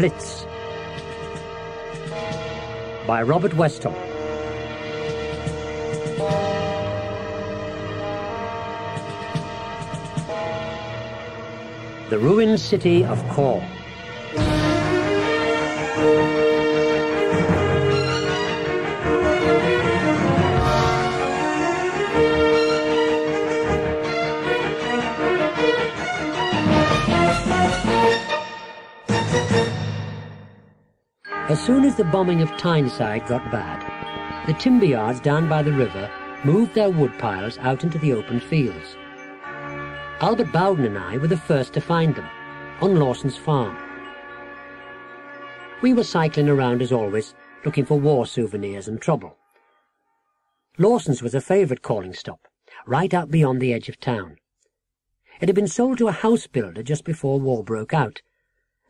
Blitz by Robert Westall. The ruined city of Kor. As soon as the bombing of Tyneside got bad, the timber yards down by the river moved their wood piles out into the open fields. Albert Bowden and I were the first to find them, on Lawson's farm. We were cycling around as always, looking for war souvenirs and trouble. Lawson's was a favourite calling stop, right out beyond the edge of town. It had been sold to a house builder just before war broke out,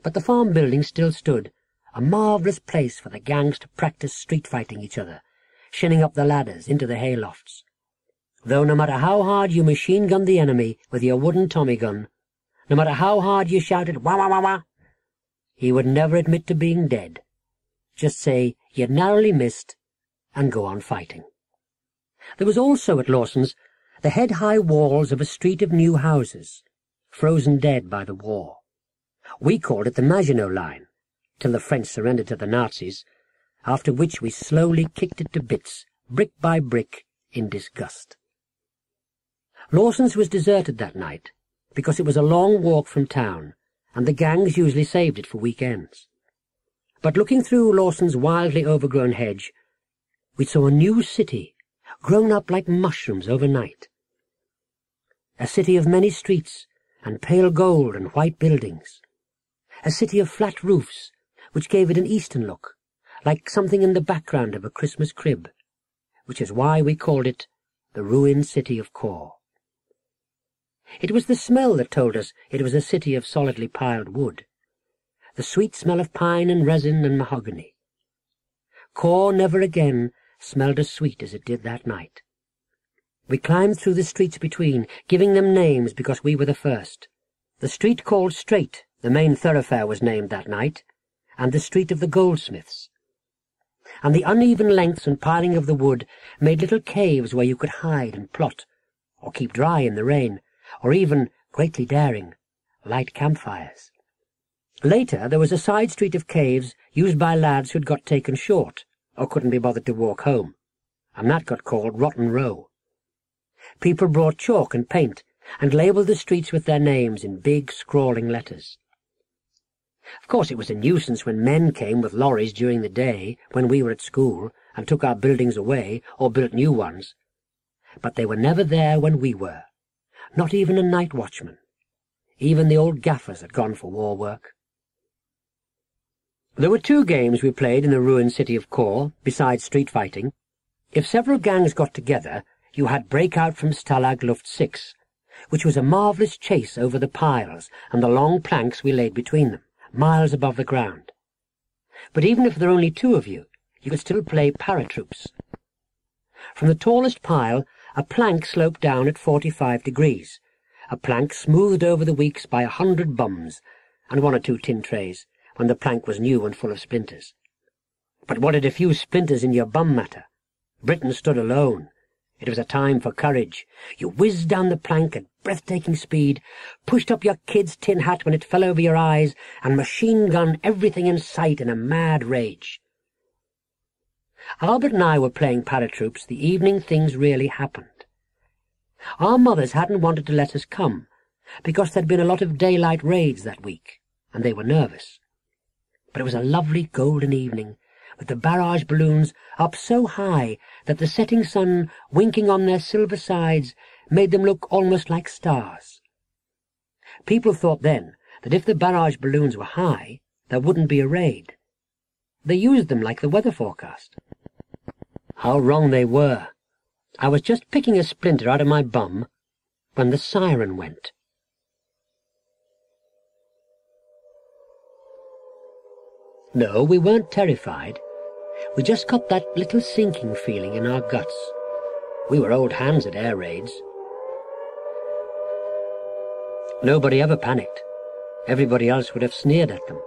but the farm building still stood, a marvellous place for the gangs to practice street fighting each other, shinning up the ladders into the haylofts though no matter how hard you machine-gunned the enemy with your wooden Tommy gun, no matter how hard you shouted wah wah wah wah, he would never admit to being dead. Just say you narrowly missed and go on fighting. There was also at Lawson's the head-high walls of a street of new houses, frozen dead by the war. We called it the Maginot Line, till the French surrendered to the Nazis, after which we slowly kicked it to bits, brick by brick, in disgust. Lawson's was deserted that night, because it was a long walk from town, and the gangs usually saved it for weekends. But looking through Lawson's wildly overgrown hedge, we saw a new city, grown up like mushrooms overnight. A city of many streets, and pale gold and white buildings. A city of flat roofs, which gave it an eastern look, like something in the background of a Christmas crib, which is why we called it the ruined city of Kor. It was the smell that told us it was a city of solidly piled wood. The sweet smell of pine and resin and mahogany. Kor never again smelled as sweet as it did that night. We climbed through the streets between, giving them names because we were the first. The street called Straight, the main thoroughfare was named that night, and the street of the goldsmiths. And the uneven lengths and piling of the wood made little caves where you could hide and plot, or keep dry in the rain, or even, greatly daring, light campfires. Later there was a side street of caves used by lads who'd got taken short, or couldn't be bothered to walk home, and that got called Rotten Row. People brought chalk and paint, and labelled the streets with their names in big, scrawling letters. Of course it was a nuisance when men came with lorries during the day, when we were at school, and took our buildings away, or built new ones. But they were never there when we were not even a night watchman. Even the old gaffers had gone for war work. There were two games we played in the ruined city of Kor, besides street fighting. If several gangs got together, you had breakout from Stalag Luft 6, which was a marvellous chase over the piles and the long planks we laid between them, miles above the ground. But even if there are only two of you, you could still play paratroops. From the tallest pile, a plank sloped down at forty-five degrees, a plank smoothed over the weeks by a hundred bums, and one or two tin trays, when the plank was new and full of splinters. But what did a few splinters in your bum matter? Britain stood alone. It was a time for courage. You whizzed down the plank at breathtaking speed, pushed up your kid's tin hat when it fell over your eyes, and machine-gunned everything in sight in a mad rage. Albert and I were playing paratroops the evening things really happened. Our mothers hadn't wanted to let us come, because there'd been a lot of daylight raids that week, and they were nervous. But it was a lovely golden evening, with the barrage balloons up so high that the setting sun winking on their silver sides made them look almost like stars. People thought then that if the barrage balloons were high, there wouldn't be a raid. They used them like the weather forecast. How wrong they were. I was just picking a splinter out of my bum when the siren went. No, we weren't terrified. We just got that little sinking feeling in our guts. We were old hands at air raids. Nobody ever panicked. Everybody else would have sneered at them.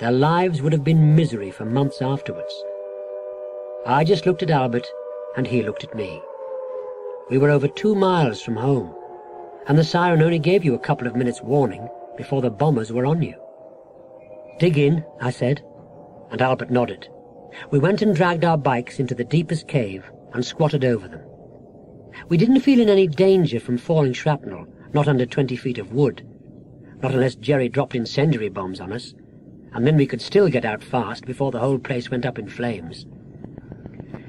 their lives would have been misery for months afterwards. I just looked at Albert, and he looked at me. We were over two miles from home, and the siren only gave you a couple of minutes' warning before the bombers were on you. Dig in, I said, and Albert nodded. We went and dragged our bikes into the deepest cave and squatted over them. We didn't feel in any danger from falling shrapnel, not under twenty feet of wood, not unless Jerry dropped incendiary bombs on us, and then we could still get out fast before the whole place went up in flames.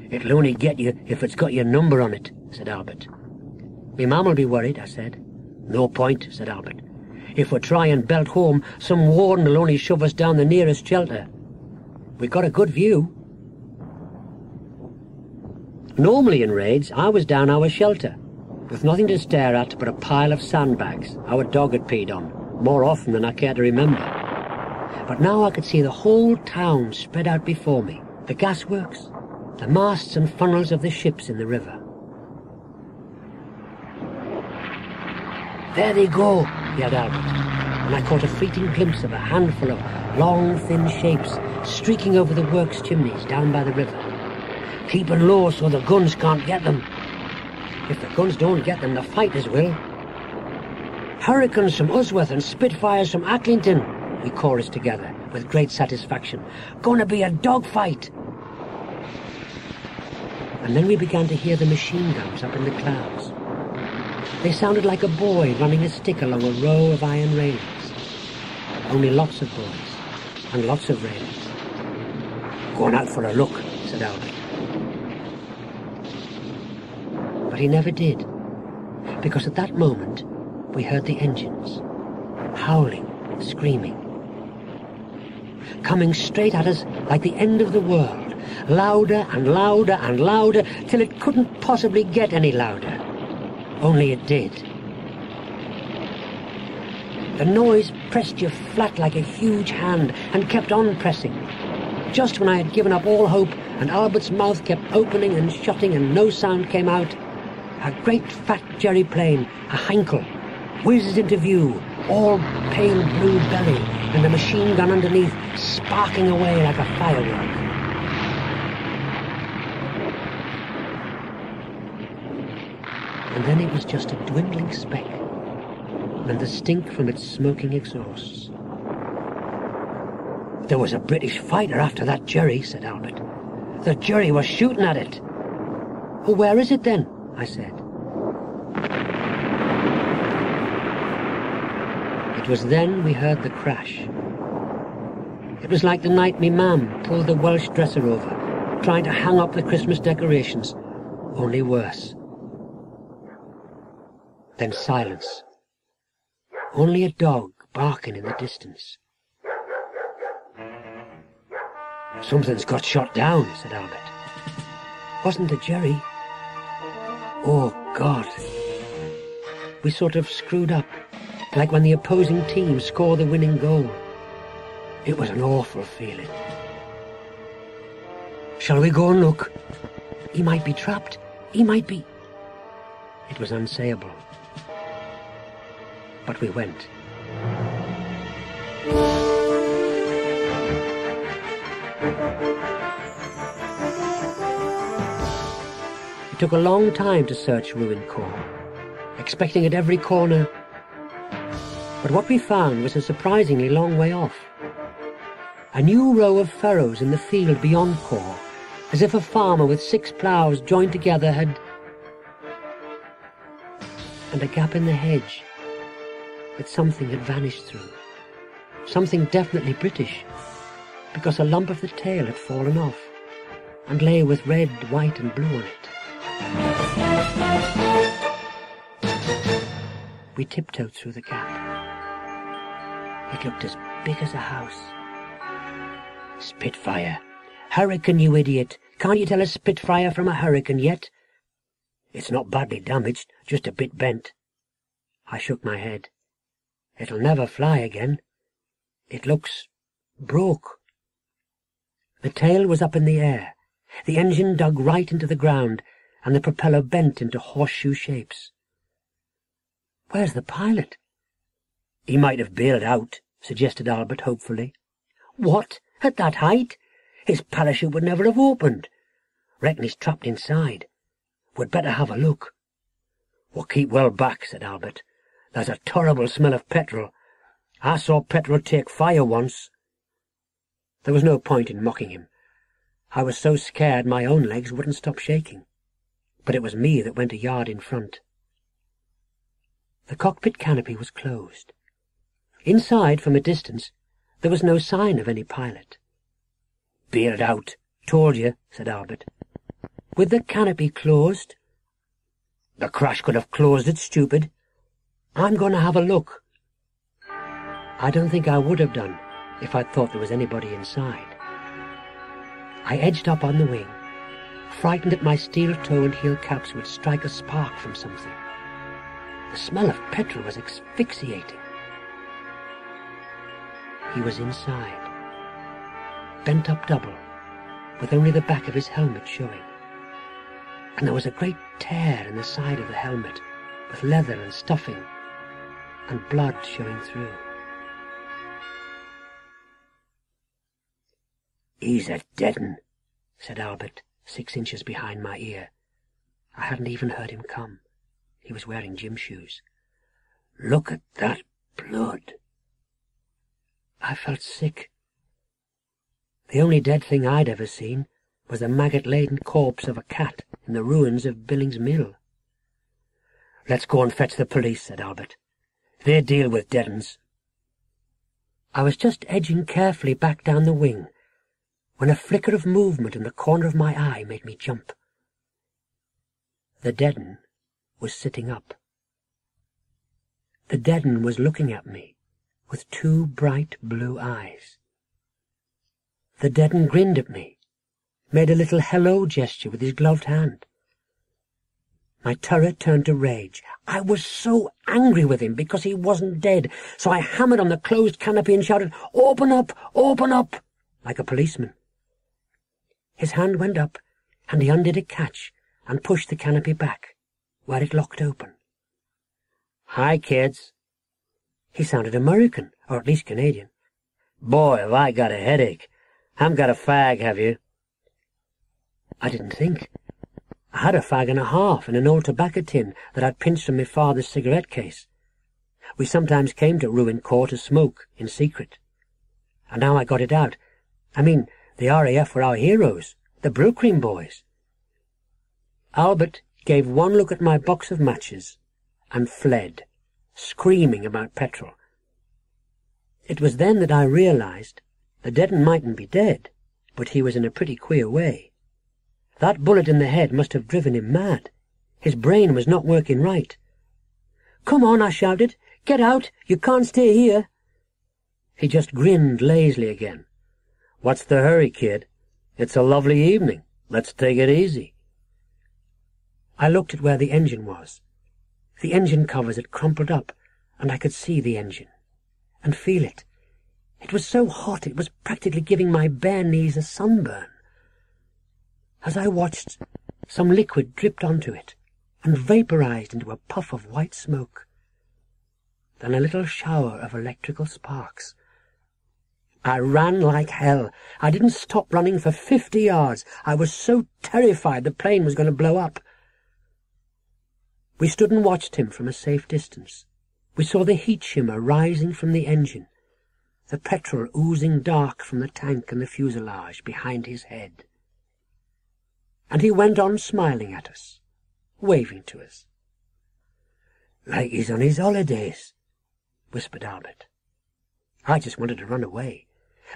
It'll only get you if it's got your number on it, said Albert. Me mam'll be worried, I said. No point, said Albert. If we try and belt home, some warden will only shove us down the nearest shelter. We got a good view. Normally in raids, I was down our shelter, with nothing to stare at but a pile of sandbags our dog had peed on, more often than I care to remember. But now I could see the whole town spread out before me, the gasworks, the masts and funnels of the ships in the river. There they go, yelled Albert, and I caught a fleeting glimpse of a handful of long, thin shapes streaking over the works chimneys down by the river. Keeping low so the guns can't get them. If the guns don't get them, the fighters will. Hurricanes from Usworth and Spitfires from Acklington, we chorused together with great satisfaction. Gonna be a dogfight! And then we began to hear the machine guns up in the clouds. They sounded like a boy running a stick along a row of iron railings. Only lots of boys, and lots of railings. Going out for a look, said Albert. But he never did, because at that moment we heard the engines, howling, screaming, coming straight at us like the end of the world, louder and louder and louder, till it couldn't possibly get any louder. Only it did. The noise pressed you flat like a huge hand and kept on pressing. Just when I had given up all hope and Albert's mouth kept opening and shutting and no sound came out, a great fat jerry plane, a Heinkel, whizzed into view, all pale blue belly and the machine gun underneath sparking away like a firework. and then it was just a dwindling speck, and the stink from its smoking exhausts. There was a British fighter after that Jerry, said Albert. The Jerry was shooting at it. Oh, where is it then? I said. It was then we heard the crash. It was like the night me mam pulled the Welsh dresser over, trying to hang up the Christmas decorations, only worse. Then silence. Only a dog barking in the distance. Something's got shot down, said Albert. Wasn't it Jerry? Oh, God. We sort of screwed up, like when the opposing team score the winning goal. It was an awful feeling. Shall we go and look? He might be trapped. He might be... It was unsayable but we went. Took a long time to search Ruin Kor, expecting at every corner, but what we found was a surprisingly long way off. A new row of furrows in the field beyond Kor, as if a farmer with six ploughs joined together had... and a gap in the hedge that something had vanished through. Something definitely British, because a lump of the tail had fallen off and lay with red, white and blue on it. We tiptoed through the gap. It looked as big as a house. Spitfire. Hurricane, you idiot. Can't you tell a Spitfire from a hurricane yet? It's not badly damaged, just a bit bent. I shook my head. It'll never fly again. It looks broke. The tail was up in the air. The engine dug right into the ground, and the propeller bent into horseshoe shapes. Where's the pilot? He might have bailed out, suggested Albert hopefully. What? At that height? His parachute would never have opened. Reckon he's trapped inside. We'd better have a look. Well, keep well back, said Albert. There's a terrible smell of petrol. I saw petrol take fire once. There was no point in mocking him. I was so scared my own legs wouldn't stop shaking. But it was me that went a yard in front. The cockpit canopy was closed. Inside, from a distance, there was no sign of any pilot. Beard out. Told you, said Albert. With the canopy closed? The crash could have closed it, stupid. I'm going to have a look. I don't think I would have done if I'd thought there was anybody inside. I edged up on the wing, frightened that my steel toe and heel caps would strike a spark from something. The smell of petrol was asphyxiating. He was inside, bent up double, with only the back of his helmet showing. And there was a great tear in the side of the helmet, with leather and stuffing, and blood showing through. He's a dead un, said Albert, six inches behind my ear. I hadn't even heard him come. He was wearing gym shoes. Look at that blood. I felt sick. The only dead thing I'd ever seen was the maggot-laden corpse of a cat in the ruins of Billings Mill. Let's go and fetch the police, said Albert. They deal with dead uns. I was just edging carefully back down the wing when a flicker of movement in the corner of my eye made me jump. The dead un was sitting up. The dead un was looking at me with two bright blue eyes. The dead un grinned at me, made a little hello gesture with his gloved hand. My terror turned to rage. I was so angry with him because he wasn't dead, so I hammered on the closed canopy and shouted, Open up! Open up! like a policeman. His hand went up, and he undid a catch and pushed the canopy back, where it locked open. Hi, kids. He sounded American, or at least Canadian. Boy, have I got a headache. Haven't got a fag, have you? I didn't think. I had a fag and a half in an old tobacco tin that I'd pinched from my father's cigarette case. We sometimes came to Ruin Kor to smoke in secret. And now I got it out. I mean, the RAF were our heroes, the Brylcreem boys. Albert gave one look at my box of matches and fled, screaming about petrol. It was then that I realized the dead un mightn't be dead, but he was in a pretty queer way. That bullet in the head must have driven him mad. His brain was not working right. Come on, I shouted. Get out. You can't stay here. He just grinned lazily again. What's the hurry, kid? It's a lovely evening. Let's take it easy. I looked at where the engine was. The engine covers had crumpled up, and I could see the engine, and feel it. It was so hot it was practically giving my bare knees a sunburn. As I watched, some liquid dripped onto it, and vaporized into a puff of white smoke. Then a little shower of electrical sparks, I ran like hell. I didn't stop running for fifty yards. I was so terrified the plane was going to blow up. We stood and watched him from a safe distance. We saw the heat shimmer rising from the engine, the petrol oozing dark from the tank and the fuselage behind his head. And he went on smiling at us, waving to us. Like he's on his holidays, whispered Albert. I just wanted to run away.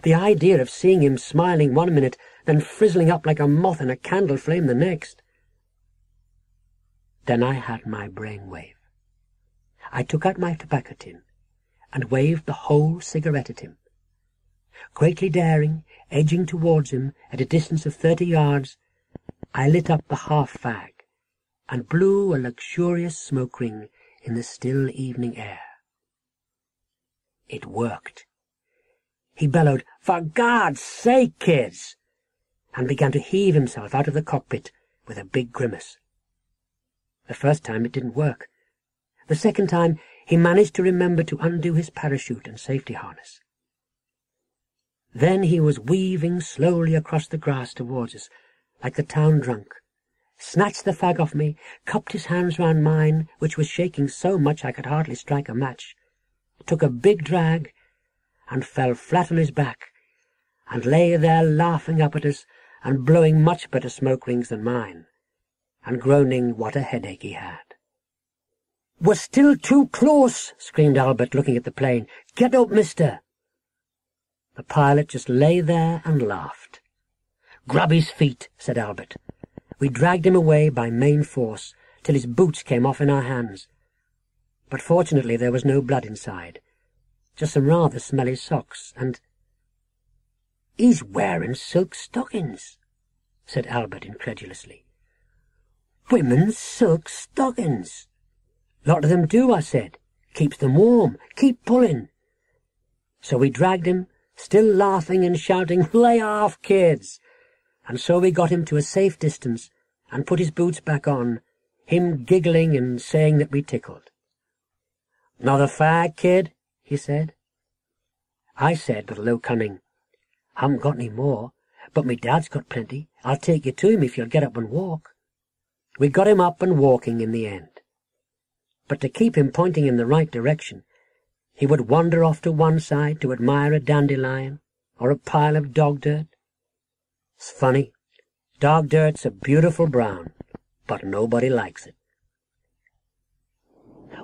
The idea of seeing him smiling one minute, then frizzling up like a moth in a candle flame the next. Then I had my brain wave. I took out my tobacco tin and waved the whole cigarette at him. Greatly daring, edging towards him at a distance of thirty yards, I lit up the half fag and blew a luxurious smoke ring in the still evening air. It worked. He bellowed, For God's sake, kids! and began to heave himself out of the cockpit with a big grimace. The first time it didn't work. The second time he managed to remember to undo his parachute and safety harness. Then he was weaving slowly across the grass towards us, like the town drunk, snatched the fag off me, cupped his hands round mine, which was shaking so much I could hardly strike a match, took a big drag, and fell flat on his back, and lay there laughing up at us and blowing much better smoke rings than mine, and groaning what a headache he had. "'We're still too close!' screamed Albert, looking at the plane. "'Get up, mister!' The pilot just lay there and laughed. "'Grab his feet,' said Albert. We dragged him away by main force till his boots came off in our hands. But fortunately there was no blood inside, just some rather smelly socks, and... "'He's wearing silk stockings,' said Albert incredulously. "'Women's silk stockings!' "'Lot of them do,' I said. "'Keeps them warm. Keep pulling.' So we dragged him, still laughing and shouting, "'Lay off, kids!' and so we got him to a safe distance and put his boots back on, him giggling and saying that we tickled. "'Another fag, kid?' He said. I said with a low cunning, "'Haven't got any more, but me dad's got plenty. I'll take you to him if you'll get up and walk.' We got him up and walking in the end. But to keep him pointing in the right direction, he would wander off to one side to admire a dandelion or a pile of dog dirt, it's funny. Dog dirt's a beautiful brown, but nobody likes it.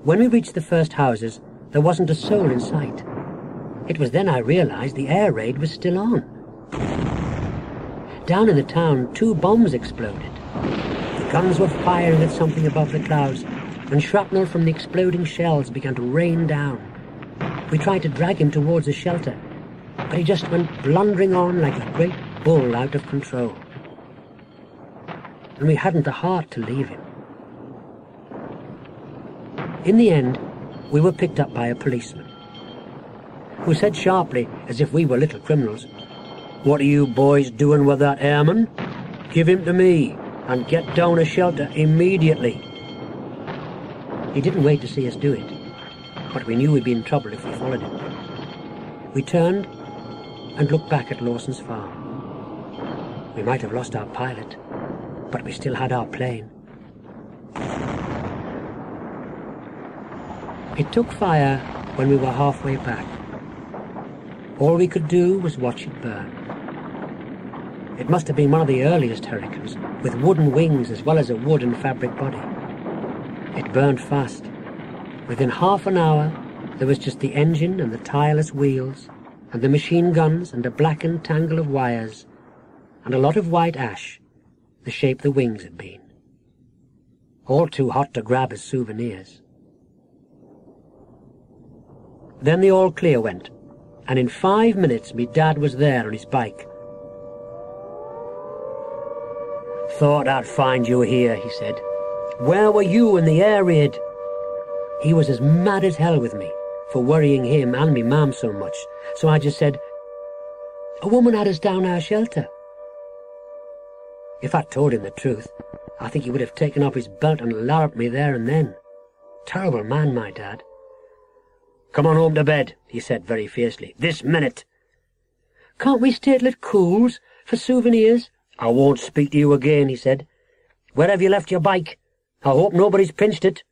When we reached the first houses, there wasn't a soul in sight. It was then I realized the air raid was still on. Down in the town, two bombs exploded. The guns were firing at something above the clouds, and shrapnel from the exploding shells began to rain down. We tried to drag him towards a shelter, but he just went blundering on like a great bull out of control. And we hadn't the heart to leave him. In the end, we were picked up by a policeman, who said sharply, as if we were little criminals, What are you boys doing with that airman? Give him to me, and get down a shelter immediately. He didn't wait to see us do it, but we knew we'd be in trouble if we followed him. We turned and looked back at Lawson's farm. We might have lost our pilot, but we still had our plane. It took fire when we were halfway back. All we could do was watch it burn. It must have been one of the earliest hurricanes, with wooden wings as well as a wood and fabric body. It burned fast. Within half an hour, there was just the engine and the tireless wheels, and the machine guns and a blackened tangle of wires, and a lot of white ash, the shape the wings had been. All too hot to grab as souvenirs. Then the all clear went, and in five minutes me dad was there on his bike. Thought I'd find you here, he said. Where were you in the air raid? He was as mad as hell with me for worrying him and me mam so much, so I just said, A woman had us down our shelter. If I'd told him the truth, I think he would have taken off his belt and larruped me there and then. Terrible man, my dad. Come on home to bed, he said very fiercely. This minute. Can't we stay at Cools for souvenirs? I won't speak to you again, he said. Where have you left your bike? I hope nobody's pinched it.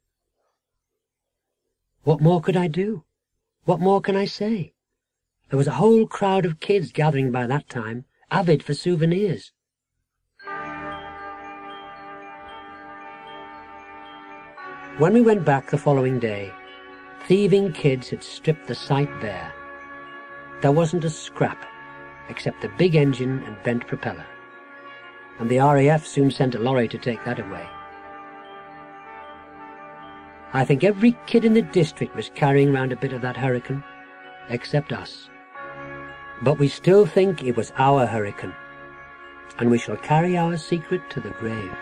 What more could I do? What more can I say? There was a whole crowd of kids gathering by that time, avid for souvenirs. When we went back the following day, thieving kids had stripped the site bare. There wasn't a scrap, except the big engine and bent propeller. And the RAF soon sent a lorry to take that away. I think every kid in the district was carrying round a bit of that hurricane, except us. But we still think it was our hurricane, and we shall carry our secret to the grave.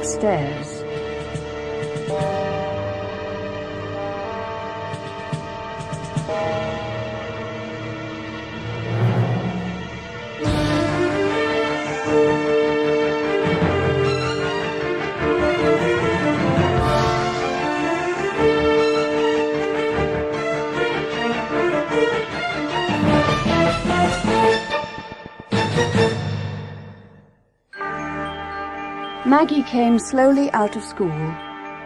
Upstairs Maggie came slowly out of school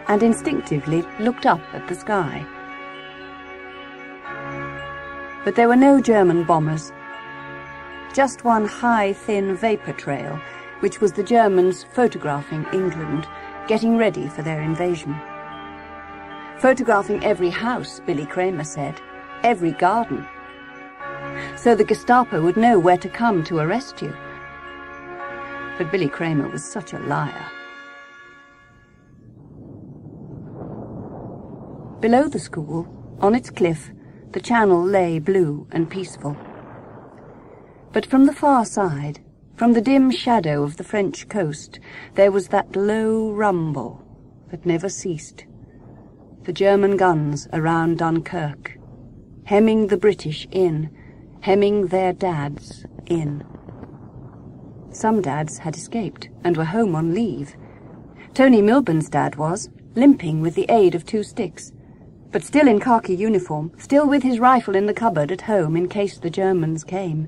and instinctively looked up at the sky. But there were no German bombers. Just one high, thin vapour trail, which was the Germans photographing England, getting ready for their invasion. Photographing every house, Billy Kramer said, every garden. So the Gestapo would know where to come to arrest you. But Billy Kramer was such a liar. Below the school, on its cliff, the channel lay blue and peaceful. But from the far side, from the dim shadow of the French coast, there was that low rumble that never ceased. The German guns around Dunkirk, hemming the British in, hemming their dads in. Some dads had escaped and were home on leave. Tony Milburn's dad was, limping with the aid of two sticks, but still in khaki uniform, still with his rifle in the cupboard at home in case the Germans came.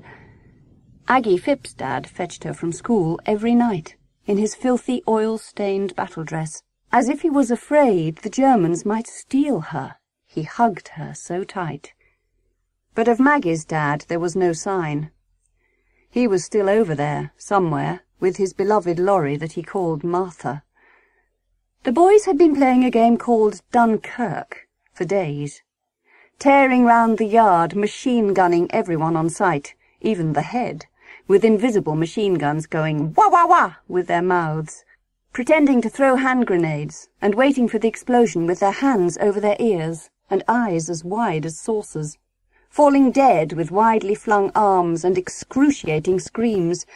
Aggie Phipps's dad fetched her from school every night, in his filthy oil-stained battle dress, as if he was afraid the Germans might steal her. He hugged her so tight. But of Maggie's dad there was no sign. He was still over there, somewhere, with his beloved lorry that he called Martha. The boys had been playing a game called Dunkirk for days, tearing round the yard, machine-gunning everyone on sight, even the head, with invisible machine guns going wah-wah-wah with their mouths, pretending to throw hand grenades and waiting for the explosion with their hands over their ears and eyes as wide as saucers falling dead with widely flung arms and excruciating screams,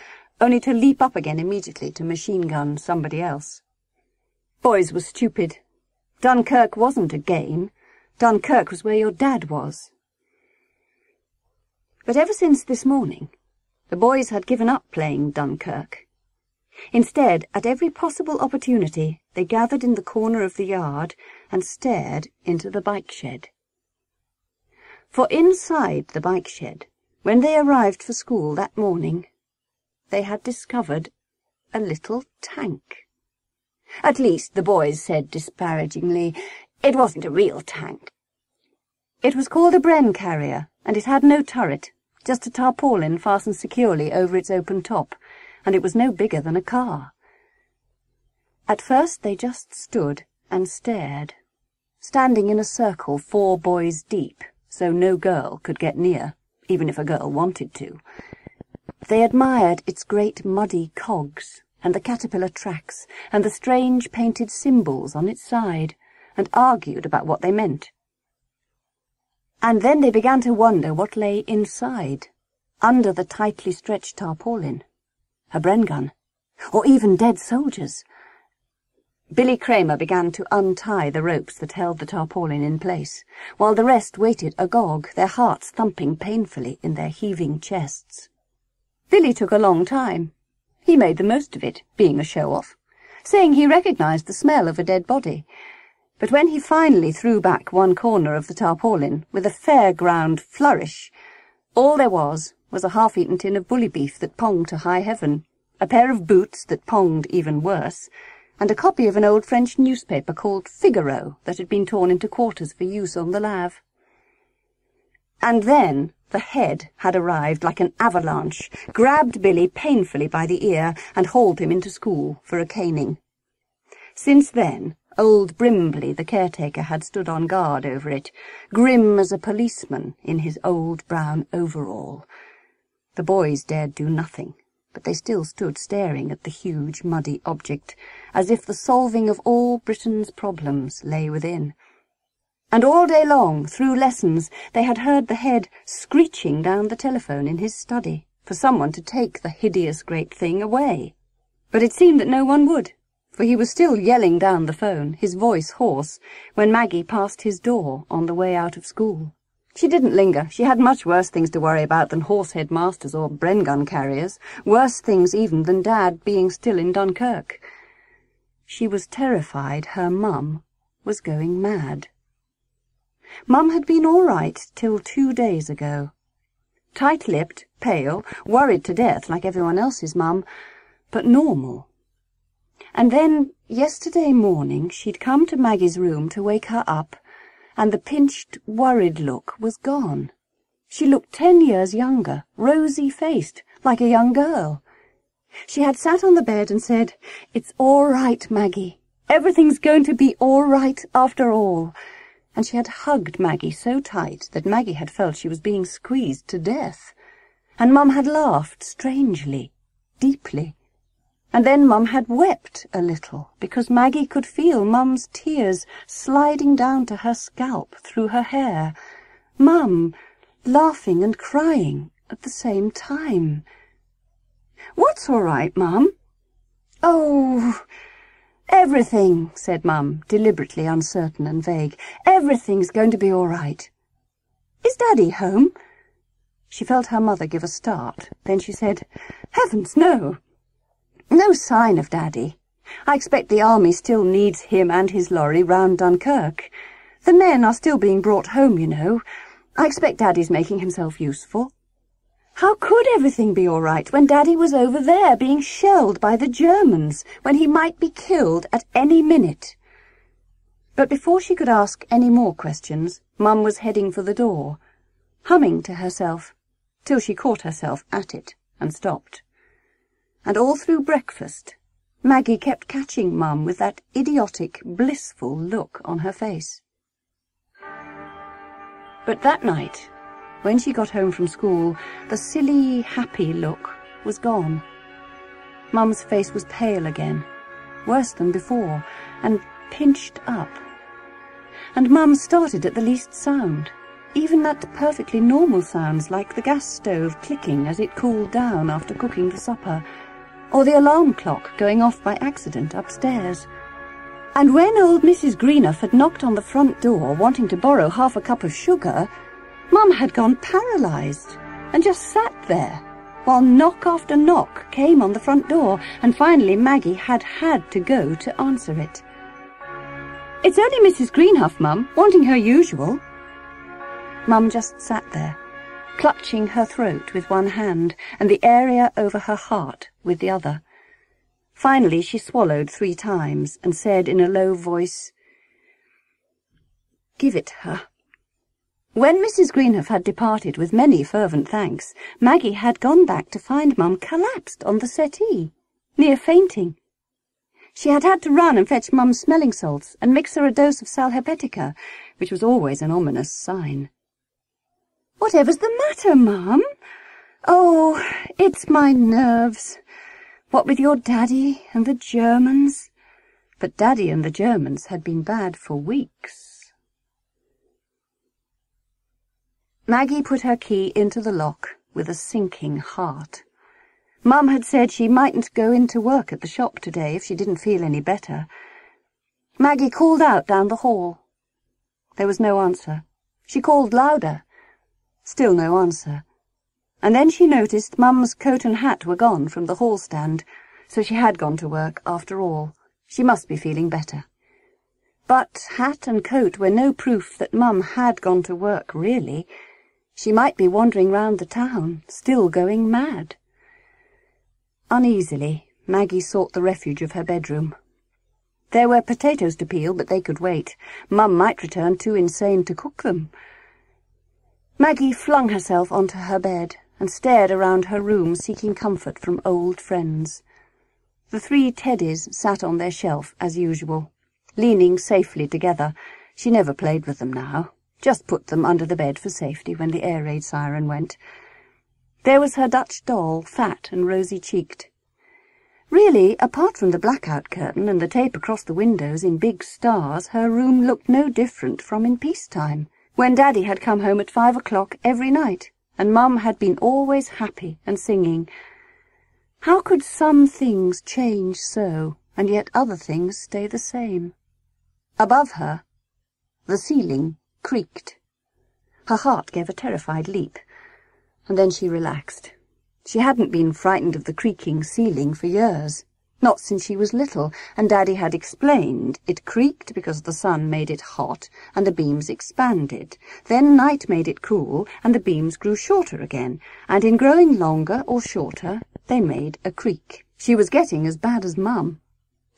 only to leap up again immediately to machine gun somebody else. Boys were stupid. Dunkirk wasn't a game. Dunkirk was where your dad was. But ever since this morning, the boys had given up playing Dunkirk. Instead, at every possible opportunity, they gathered in the corner of the yard and stared into the bike shed. For inside the bike shed, when they arrived for school that morning, they had discovered a little tank. At least, the boys said disparagingly, it wasn't a real tank. It was called a Bren carrier, and it had no turret, just a tarpaulin fastened securely over its open top, and it was no bigger than a car. At first they just stood and stared, standing in a circle four boys deep, so no girl could get near, even if a girl wanted to. They admired its great muddy cogs, and the caterpillar tracks, and the strange painted symbols on its side, and argued about what they meant. And then they began to wonder what lay inside, under the tightly stretched tarpaulin. A Bren gun, or even dead soldiers. Billy Kramer began to untie the ropes that held the tarpaulin in place, while the rest waited agog, their hearts thumping painfully in their heaving chests. Billy took a long time. He made the most of it, being a show-off, saying he recognized the smell of a dead body. But when he finally threw back one corner of the tarpaulin with a fair-ground flourish, all there was was a half-eaten tin of bully beef that ponged to high heaven, a pair of boots that ponged even worse, and a copy of an old French newspaper called Figaro that had been torn into quarters for use on the Lave. And then the head had arrived like an avalanche, grabbed Billy painfully by the ear, and hauled him into school for a caning. Since then, old Brimbley, the caretaker, had stood on guard over it, grim as a policeman in his old brown overall. The boys dared do nothing but they still stood staring at the huge, muddy object, as if the solving of all Britain's problems lay within. And all day long, through lessons, they had heard the head screeching down the telephone in his study for someone to take the hideous great thing away. But it seemed that no one would, for he was still yelling down the phone, his voice hoarse, when Maggie passed his door on the way out of school. She didn't linger. She had much worse things to worry about than horsehead masters or Bren gun carriers, worse things even than Dad being still in Dunkirk. She was terrified her mum was going mad. Mum had been all right till two days ago. Tight-lipped, pale, worried to death like everyone else's mum, but normal. And then, yesterday morning, she'd come to Maggie's room to wake her up, and the pinched, worried look was gone. She looked ten years younger, rosy-faced, like a young girl. She had sat on the bed and said, It's all right, Maggie. Everything's going to be all right after all and she had hugged Maggie so tight that Maggie had felt she was being squeezed to death. And Mum had laughed strangely, deeply. And then Mum had wept a little, because Maggie could feel Mum's tears sliding down to her scalp through her hair. Mum, laughing and crying at the same time. What's all right, Mum? Oh, Everything, said Mum, deliberately uncertain and vague. Everything's going to be all right. Is Daddy home? She felt her mother give a start. Then she said, Heavens, no. No sign of Daddy. I expect the army still needs him and his lorry round Dunkirk. The men are still being brought home, you know. I expect Daddy's making himself useful. How could everything be all right when Daddy was over there being shelled by the Germans, when he might be killed at any minute? But before she could ask any more questions, Mum was heading for the door, humming to herself, till she caught herself at it and stopped. And all through breakfast, Maggie kept catching Mum with that idiotic, blissful look on her face. But that night, when she got home from school, the silly, happy look was gone. Mum's face was pale again, worse than before, and pinched up. And Mum started at the least sound, even at perfectly normal sounds like the gas stove clicking as it cooled down after cooking the supper, or the alarm clock going off by accident upstairs. And when old Mrs. Greenough had knocked on the front door wanting to borrow half a cup of sugar, Mum had gone paralysed and just sat there while knock after knock came on the front door and finally Maggie had had to go to answer it. It's only Mrs. Greenhuff, Mum, wanting her usual. Mum just sat there, clutching her throat with one hand and the area over her heart with the other. Finally she swallowed three times and said in a low voice, Give it her. When Mrs. Greenhuff had departed with many fervent thanks, Maggie had gone back to find Mum collapsed on the settee, near fainting. She had had to run and fetch Mum's smelling salts and mix her a dose of sal hepatica, which was always an ominous sign. Whatever's the matter, Mum? Oh, it's my nerves. What with your daddy and the Germans? But daddy and the Germans had been bad for weeks. Maggie put her key into the lock with a sinking heart. Mum had said she mightn't go into work at the shop today if she didn't feel any better. Maggie called out down the hall. There was no answer. She called louder. Still no answer. And then she noticed Mum's coat and hat were gone from the hall stand, so she had gone to work after all. She must be feeling better. But hat and coat were no proof that Mum had gone to work, really. She might be wandering round the town, still going mad. Uneasily, Maggie sought the refuge of her bedroom. There were potatoes to peel, but they could wait. Mum might return too insane to cook them. Maggie flung herself onto her bed and stared around her room, seeking comfort from old friends. The three teddies sat on their shelf, as usual, leaning safely together. She never played with them now. Just put them under the bed for safety when the air raid siren went. There was her Dutch doll, fat and rosy-cheeked. Really, apart from the blackout curtain and the tape across the windows in big stars, her room looked no different from in peacetime, when Daddy had come home at five o'clock every night, and Mum had been always happy and singing. How could some things change so, and yet other things stay the same? Above her, the ceiling creaked. Her heart gave a terrified leap, and then she relaxed. She hadn't been frightened of the creaking ceiling for years, not since she was little, and Daddy had explained it creaked because the sun made it hot and the beams expanded. Then night made it cool and the beams grew shorter again, and in growing longer or shorter, they made a creak. She was getting as bad as Mum.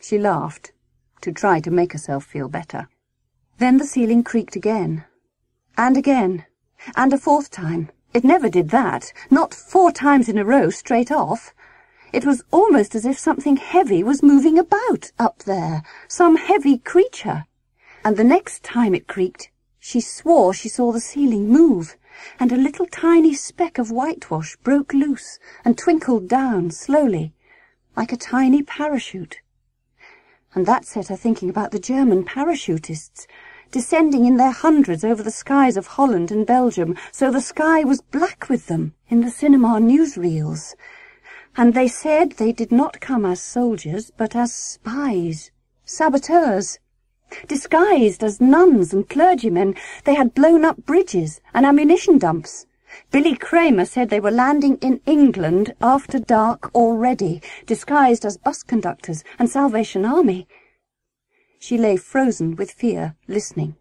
She laughed, to try to make herself feel better. Then the ceiling creaked again, and again, and a fourth time, it never did that, not four times in a row straight off. It was almost as if something heavy was moving about up there, some heavy creature. And the next time it creaked, she swore she saw the ceiling move, and a little tiny speck of whitewash broke loose and twinkled down slowly, like a tiny parachute. And that set her thinking about the German parachutists, descending in their hundreds over the skies of Holland and Belgium, so the sky was black with them in the cinema newsreels. And they said they did not come as soldiers, but as spies, saboteurs. Disguised as nuns and clergymen, they had blown up bridges and ammunition dumps. Billy Kramer said they were landing in England after dark already, disguised as bus conductors and Salvation Army. She lay frozen with fear, listening.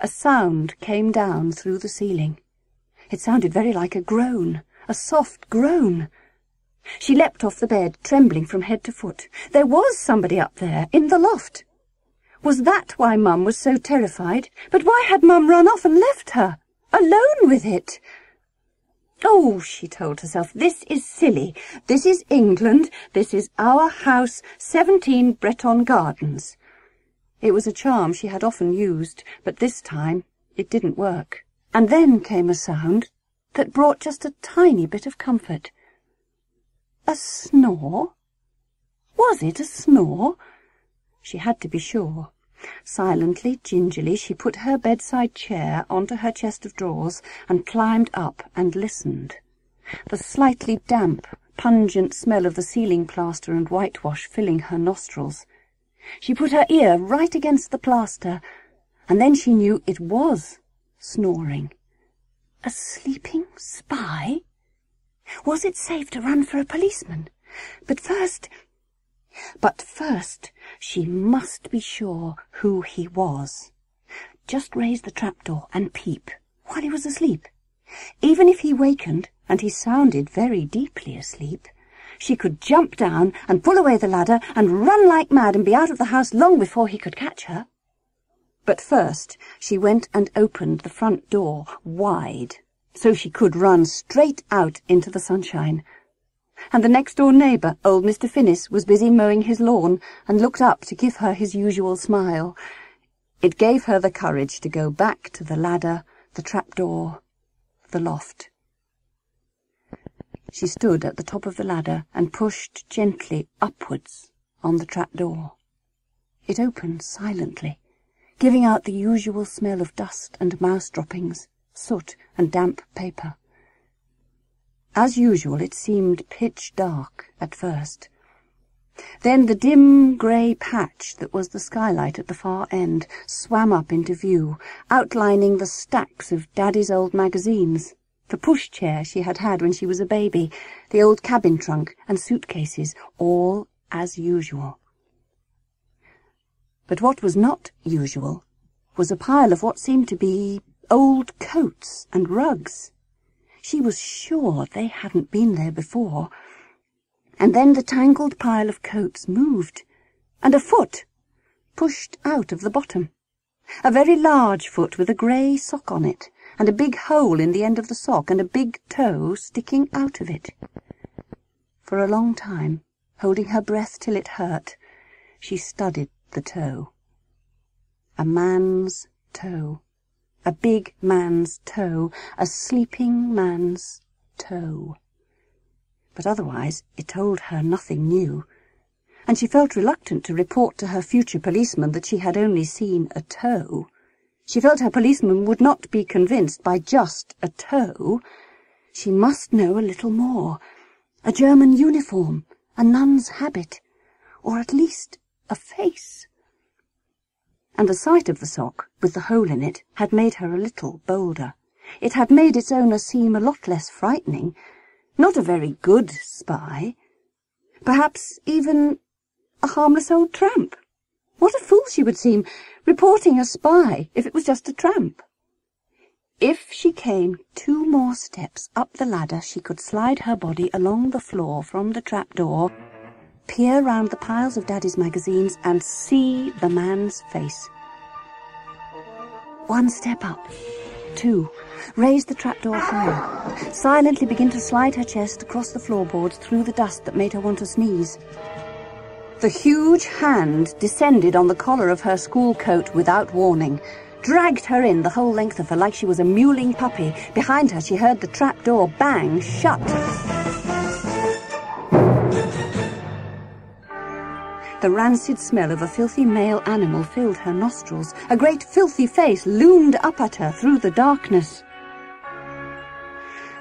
A sound came down through the ceiling. It sounded very like a groan, a soft groan. She leapt off the bed, trembling from head to foot. There was somebody up there, in the loft. Was that why Mum was so terrified? But why had Mum run off and left her? Alone with it? Oh, she told herself, this is silly. This is England. This is our house, 17 Breton Gardens. It was a charm she had often used, but this time it didn't work. And then came a sound that brought just a tiny bit of comfort. A snore? Was it a snore? She had to be sure. Silently, gingerly, she put her bedside chair onto her chest of drawers and climbed up and listened. The slightly damp, pungent smell of the ceiling plaster and whitewash filling her nostrils. She put her ear right against the plaster, and then she knew it was snoring. A sleeping spy? Was it safe to run for a policeman? But first... But first she must be sure who he was. Just raise the trapdoor and peep while he was asleep. Even if he wakened, and he sounded very deeply asleep, she could jump down and pull away the ladder and run like mad and be out of the house long before he could catch her. But first she went and opened the front door wide, so she could run straight out into the sunshine and the next-door neighbour, old Mr. Finnis, was busy mowing his lawn and looked up to give her his usual smile. It gave her the courage to go back to the ladder, the trapdoor, the loft. She stood at the top of the ladder and pushed gently upwards on the trapdoor. It opened silently, giving out the usual smell of dust and mouse droppings, soot and damp paper. As usual, it seemed pitch dark at first. Then the dim grey patch that was the skylight at the far end swam up into view, outlining the stacks of Daddy's old magazines, the pushchair she had had when she was a baby, the old cabin trunk and suitcases, all as usual. But what was not usual was a pile of what seemed to be old coats and rugs. She was sure they hadn't been there before. And then the tangled pile of coats moved, and a foot pushed out of the bottom. A very large foot with a grey sock on it, and a big hole in the end of the sock, and a big toe sticking out of it. For a long time, holding her breath till it hurt, she studied the toe. A man's toe a big man's toe, a sleeping man's toe. but otherwise it told her nothing new, and she felt reluctant to report to her future policeman that she had only seen a toe. She felt her policeman would not be convinced by just a toe. She must know a little more. A German uniform, a nun's habit, or at least a face. And the sight of the sock, with the hole in it, had made her a little bolder. It had made its owner seem a lot less frightening. Not a very good spy. Perhaps even a harmless old tramp. What a fool she would seem, reporting a spy if it was just a tramp. If she came two more steps up the ladder, she could slide her body along the floor from the trapdoor, peer round the piles of Daddy's magazines, and see the man's face. One step up. Two. Raise the trapdoor higher. Silently begin to slide her chest across the floorboards through the dust that made her want to sneeze. The huge hand descended on the collar of her school coat without warning, dragged her in the whole length of her like she was a mewling puppy. Behind her she heard the trap door bang shut. The rancid smell of a filthy male animal filled her nostrils. A great filthy face loomed up at her through the darkness.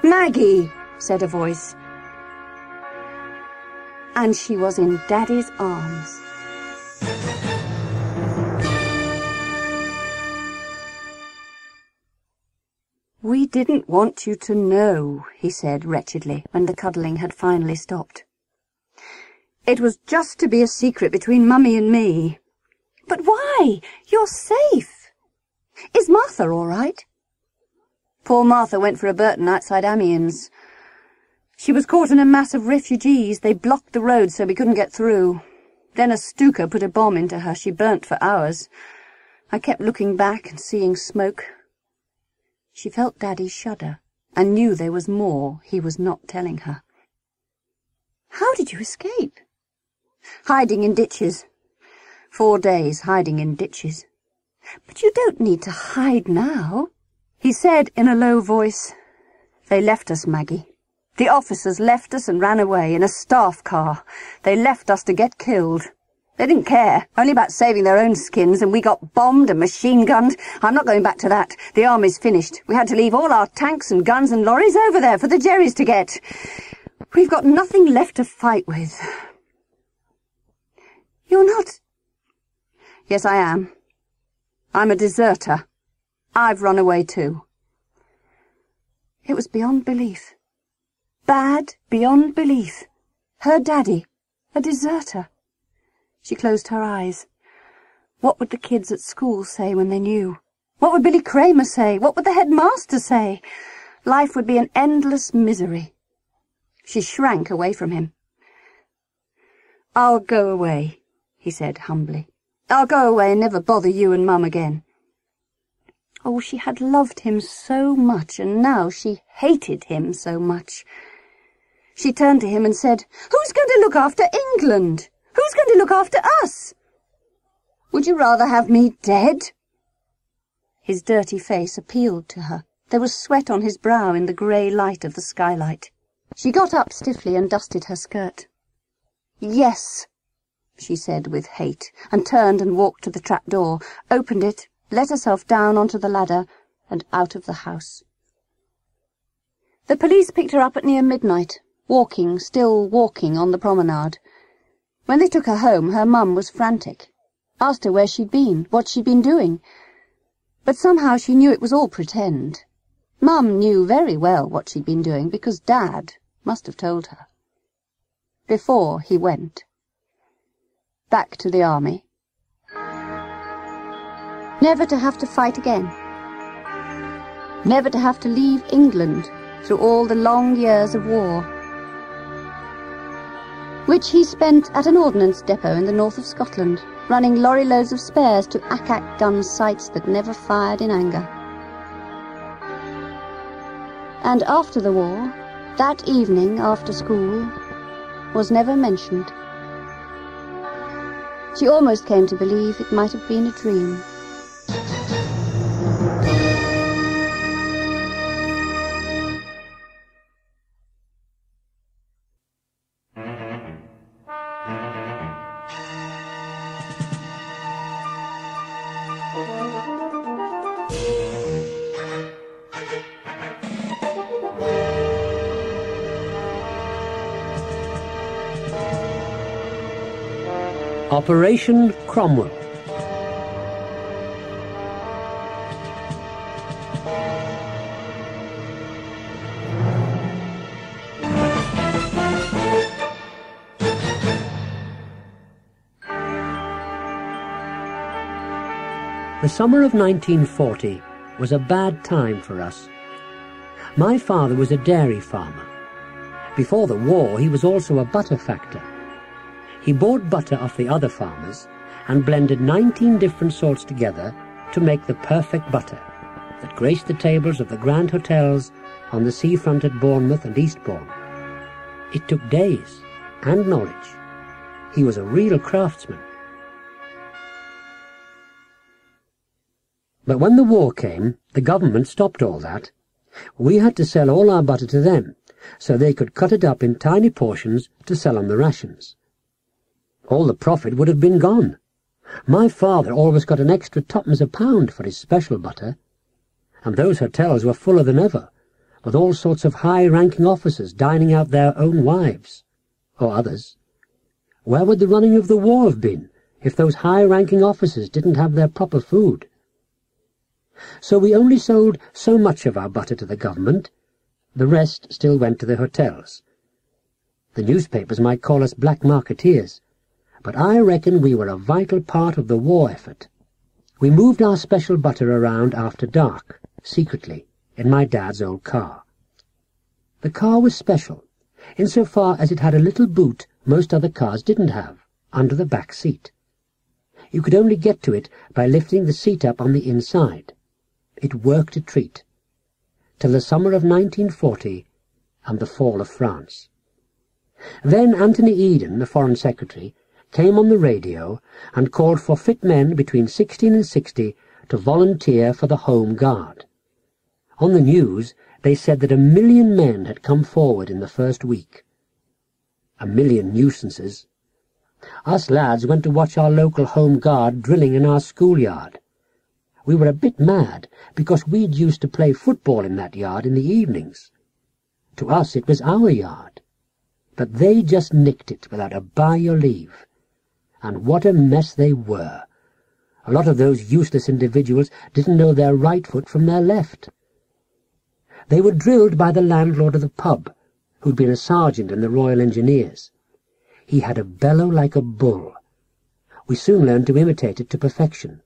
Maggie, said a voice and she was in Daddy's arms. We didn't want you to know, he said wretchedly, when the cuddling had finally stopped. It was just to be a secret between Mummy and me. But why? You're safe. Is Martha all right? Poor Martha went for a Burton outside Amiens. She was caught in a mass of refugees. They blocked the road so we couldn't get through. Then a Stuka put a bomb into her. She burnt for hours. I kept looking back and seeing smoke. She felt Daddy shudder and knew there was more he was not telling her. How did you escape? Hiding in ditches. Four days hiding in ditches. But you don't need to hide now. He said in a low voice, They left us, Maggie. The officers left us and ran away in a staff car. They left us to get killed. They didn't care, only about saving their own skins, and we got bombed and machine-gunned. I'm not going back to that. The army's finished. We had to leave all our tanks and guns and lorries over there for the Jerrys to get. We've got nothing left to fight with. You're not... Yes, I am. I'm a deserter. I've run away too. It was beyond belief. Bad beyond belief. Her daddy, a deserter. She closed her eyes. What would the kids at school say when they knew? What would Billy Kramer say? What would the headmaster say? Life would be an endless misery. She shrank away from him. I'll go away, he said humbly. I'll go away and never bother you and Mum again. Oh, she had loved him so much, and now she hated him so much. She turned to him and said, Who's going to look after England? Who's going to look after us? Would you rather have me dead? His dirty face appealed to her. There was sweat on his brow in the grey light of the skylight. She got up stiffly and dusted her skirt. Yes, she said with hate, and turned and walked to the trap-door, opened it, let herself down onto the ladder, and out of the house. The police picked her up at near midnight, walking, still walking on the promenade. When they took her home, her mum was frantic. Asked her where she'd been, what she'd been doing. But somehow she knew it was all pretend. Mum knew very well what she'd been doing, because Dad must have told her. Before he went. Back to the army. Never to have to fight again. Never to have to leave England through all the long years of war which he spent at an ordnance depot in the north of Scotland, running lorry loads of spares to ack-ack gun sites that never fired in anger. And after the war, that evening after school, was never mentioned. She almost came to believe it might have been a dream. Operation Cromwell. The summer of 1940 was a bad time for us. My father was a dairy farmer. Before the war, he was also a butter factor. He bought butter off the other farmers and blended 19 different sorts together to make the perfect butter that graced the tables of the grand hotels on the seafront at Bournemouth and Eastbourne. It took days and knowledge. He was a real craftsman. But when the war came, the government stopped all that. We had to sell all our butter to them, so they could cut it up in tiny portions to sell on the rations. All the profit would have been gone. My father always got an extra twopence a pound for his special butter, and those hotels were fuller than ever, with all sorts of high-ranking officers dining out their own wives, or others. Where would the running of the war have been if those high-ranking officers didn't have their proper food? So we only sold so much of our butter to the government. The rest still went to the hotels. The newspapers might call us black marketeers, but I reckon we were a vital part of the war effort. We moved our special butter around after dark, secretly, in my dad's old car. The car was special, insofar as it had a little boot most other cars didn't have, under the back seat. You could only get to it by lifting the seat up on the inside. It worked a treat, till the summer of 1940 and the fall of France. Then Anthony Eden, the Foreign Secretary, came on the radio and called for fit men between 16 and 60 to volunteer for the Home Guard. On the news, they said that a million men had come forward in the first week. A million nuisances. Us lads went to watch our local Home Guard drilling in our schoolyard. We were a bit mad, because we'd used to play football in that yard in the evenings. To us it was our yard. But they just nicked it without a by your leave. And what a mess they were. A lot of those useless individuals didn't know their right foot from their left. They were drilled by the landlord of the pub, who'd been a sergeant in the Royal Engineers. He had a bellow like a bull. We soon learned to imitate it to perfection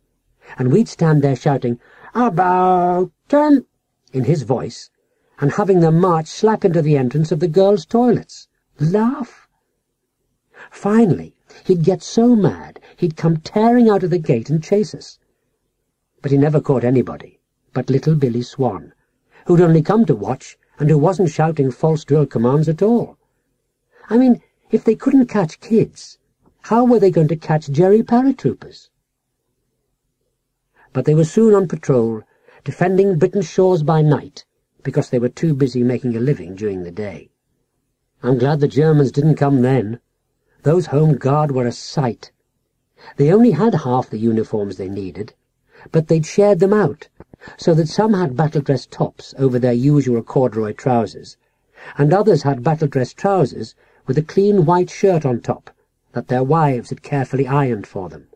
and we'd stand there shouting, About ten, in his voice, and having them march slap into the entrance of the girls' toilets. Laugh. Finally, he'd get so mad he'd come tearing out of the gate and chase us. But he never caught anybody but little Billy Swan, who'd only come to watch and who wasn't shouting false drill commands at all. I mean, if they couldn't catch kids, how were they going to catch Jerry paratroopers? but they were soon on patrol, defending Britain's shores by night, because they were too busy making a living during the day. I'm glad the Germans didn't come then. Those Home Guard were a sight. They only had half the uniforms they needed, but they'd shared them out, so that some had battle-dress tops over their usual corduroy trousers, and others had battle-dress trousers with a clean white shirt on top that their wives had carefully ironed for them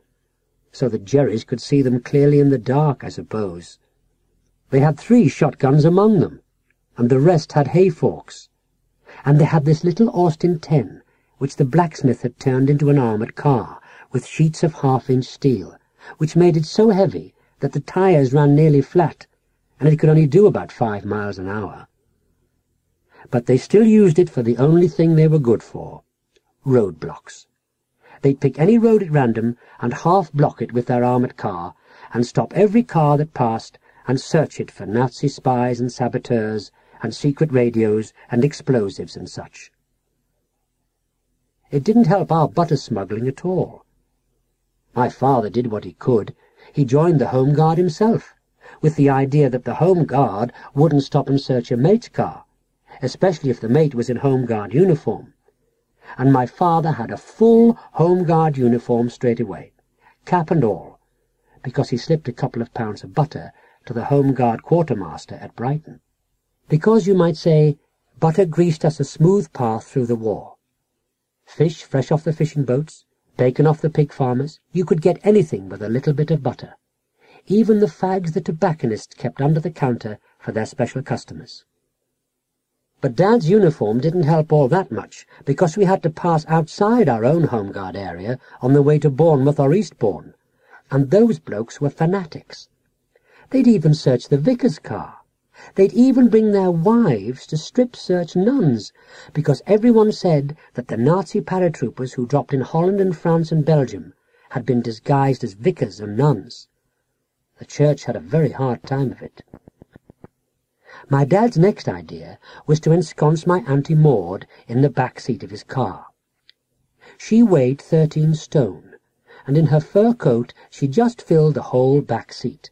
so that Jerrys could see them clearly in the dark, I suppose. They had three shotguns among them, and the rest had hay forks. And they had this little Austin 10, which the blacksmith had turned into an armoured car, with sheets of half-inch steel, which made it so heavy that the tyres ran nearly flat, and it could only do about five miles an hour. But they still used it for the only thing they were good for, roadblocks. They'd pick any road at random and half-block it with their armoured car, and stop every car that passed and search it for Nazi spies and saboteurs and secret radios and explosives and such. It didn't help our butter smuggling at all. My father did what he could. He joined the Home Guard himself, with the idea that the Home Guard wouldn't stop and search a mate's car, especially if the mate was in Home Guard uniform and my father had a full Home Guard uniform straight away, cap and all, because he slipped a couple of pounds of butter to the Home Guard quartermaster at Brighton. Because, you might say, butter greased us a smooth path through the war. Fish fresh off the fishing boats, Bacon off the pig farmers, you could get anything with a little bit of butter. Even the fags the tobacconists kept under the counter for their special customers. But Dad's uniform didn't help all that much, because we had to pass outside our own home guard area on the way to Bournemouth or Eastbourne, and those blokes were fanatics. They'd even search the vicar's car. They'd even bring their wives to strip-search nuns, because everyone said that the Nazi paratroopers who dropped in Holland and France and Belgium had been disguised as vicars and nuns. The church had a very hard time of it. My dad's next idea was to ensconce my Auntie Maud in the back seat of his car. She weighed thirteen stone, and in her fur coat she just filled the whole back seat.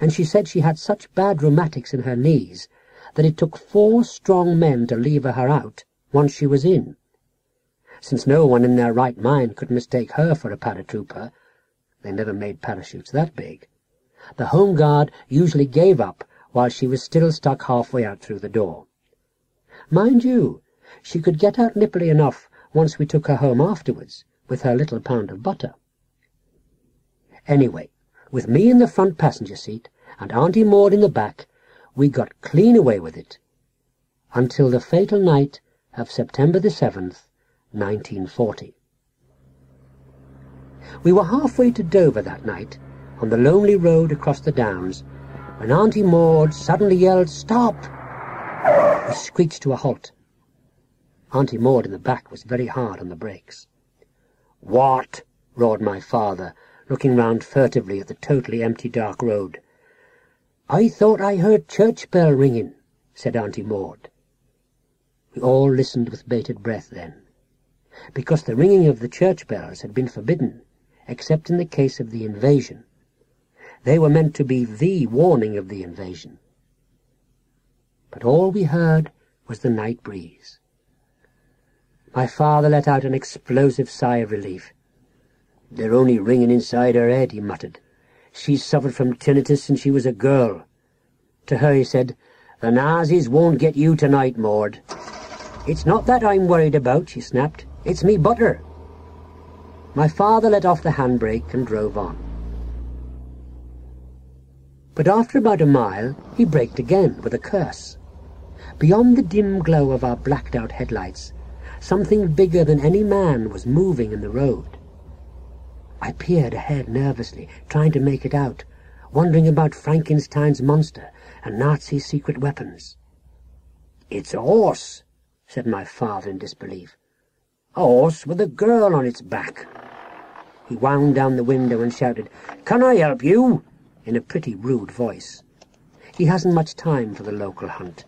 And she said she had such bad rheumatics in her knees that it took four strong men to lever her out once she was in. Since no one in their right mind could mistake her for a paratrooper, they never made parachutes that big, the Home Guard usually gave up while she was still stuck halfway out through the door. Mind you, she could get out nippily enough once we took her home afterwards, with her little pound of butter. Anyway, with me in the front passenger seat and Auntie Maud in the back, we got clean away with it, until the fatal night of September the 7th, 1940. We were halfway to Dover that night, on the lonely road across the downs, when Auntie Maud suddenly yelled, Stop! We screeched to a halt. Auntie Maud in the back was very hard on the brakes. What? roared my father, looking round furtively at the totally empty dark road. I thought I heard church bell ringing, said Auntie Maud. We all listened with bated breath then, because the ringing of the church bells had been forbidden, except in the case of the invasion. They were meant to be the warning of the invasion. But all we heard was the night breeze. My father let out an explosive sigh of relief. They're only ringing inside her head, he muttered. She's suffered from tinnitus since she was a girl. To her he said, The Nazis won't get you tonight, Maud. It's not that I'm worried about, she snapped. It's me butter. My father let off the handbrake and drove on. But after about a mile, he braked again with a curse. Beyond the dim glow of our blacked-out headlights, something bigger than any man was moving in the road. I peered ahead nervously, trying to make it out, wondering about Frankenstein's monster and Nazi secret weapons. It's a horse, said my father in disbelief. A horse with a girl on its back. He wound down the window and shouted, Can I help you? in a pretty rude voice. He hasn't much time for the local hunt.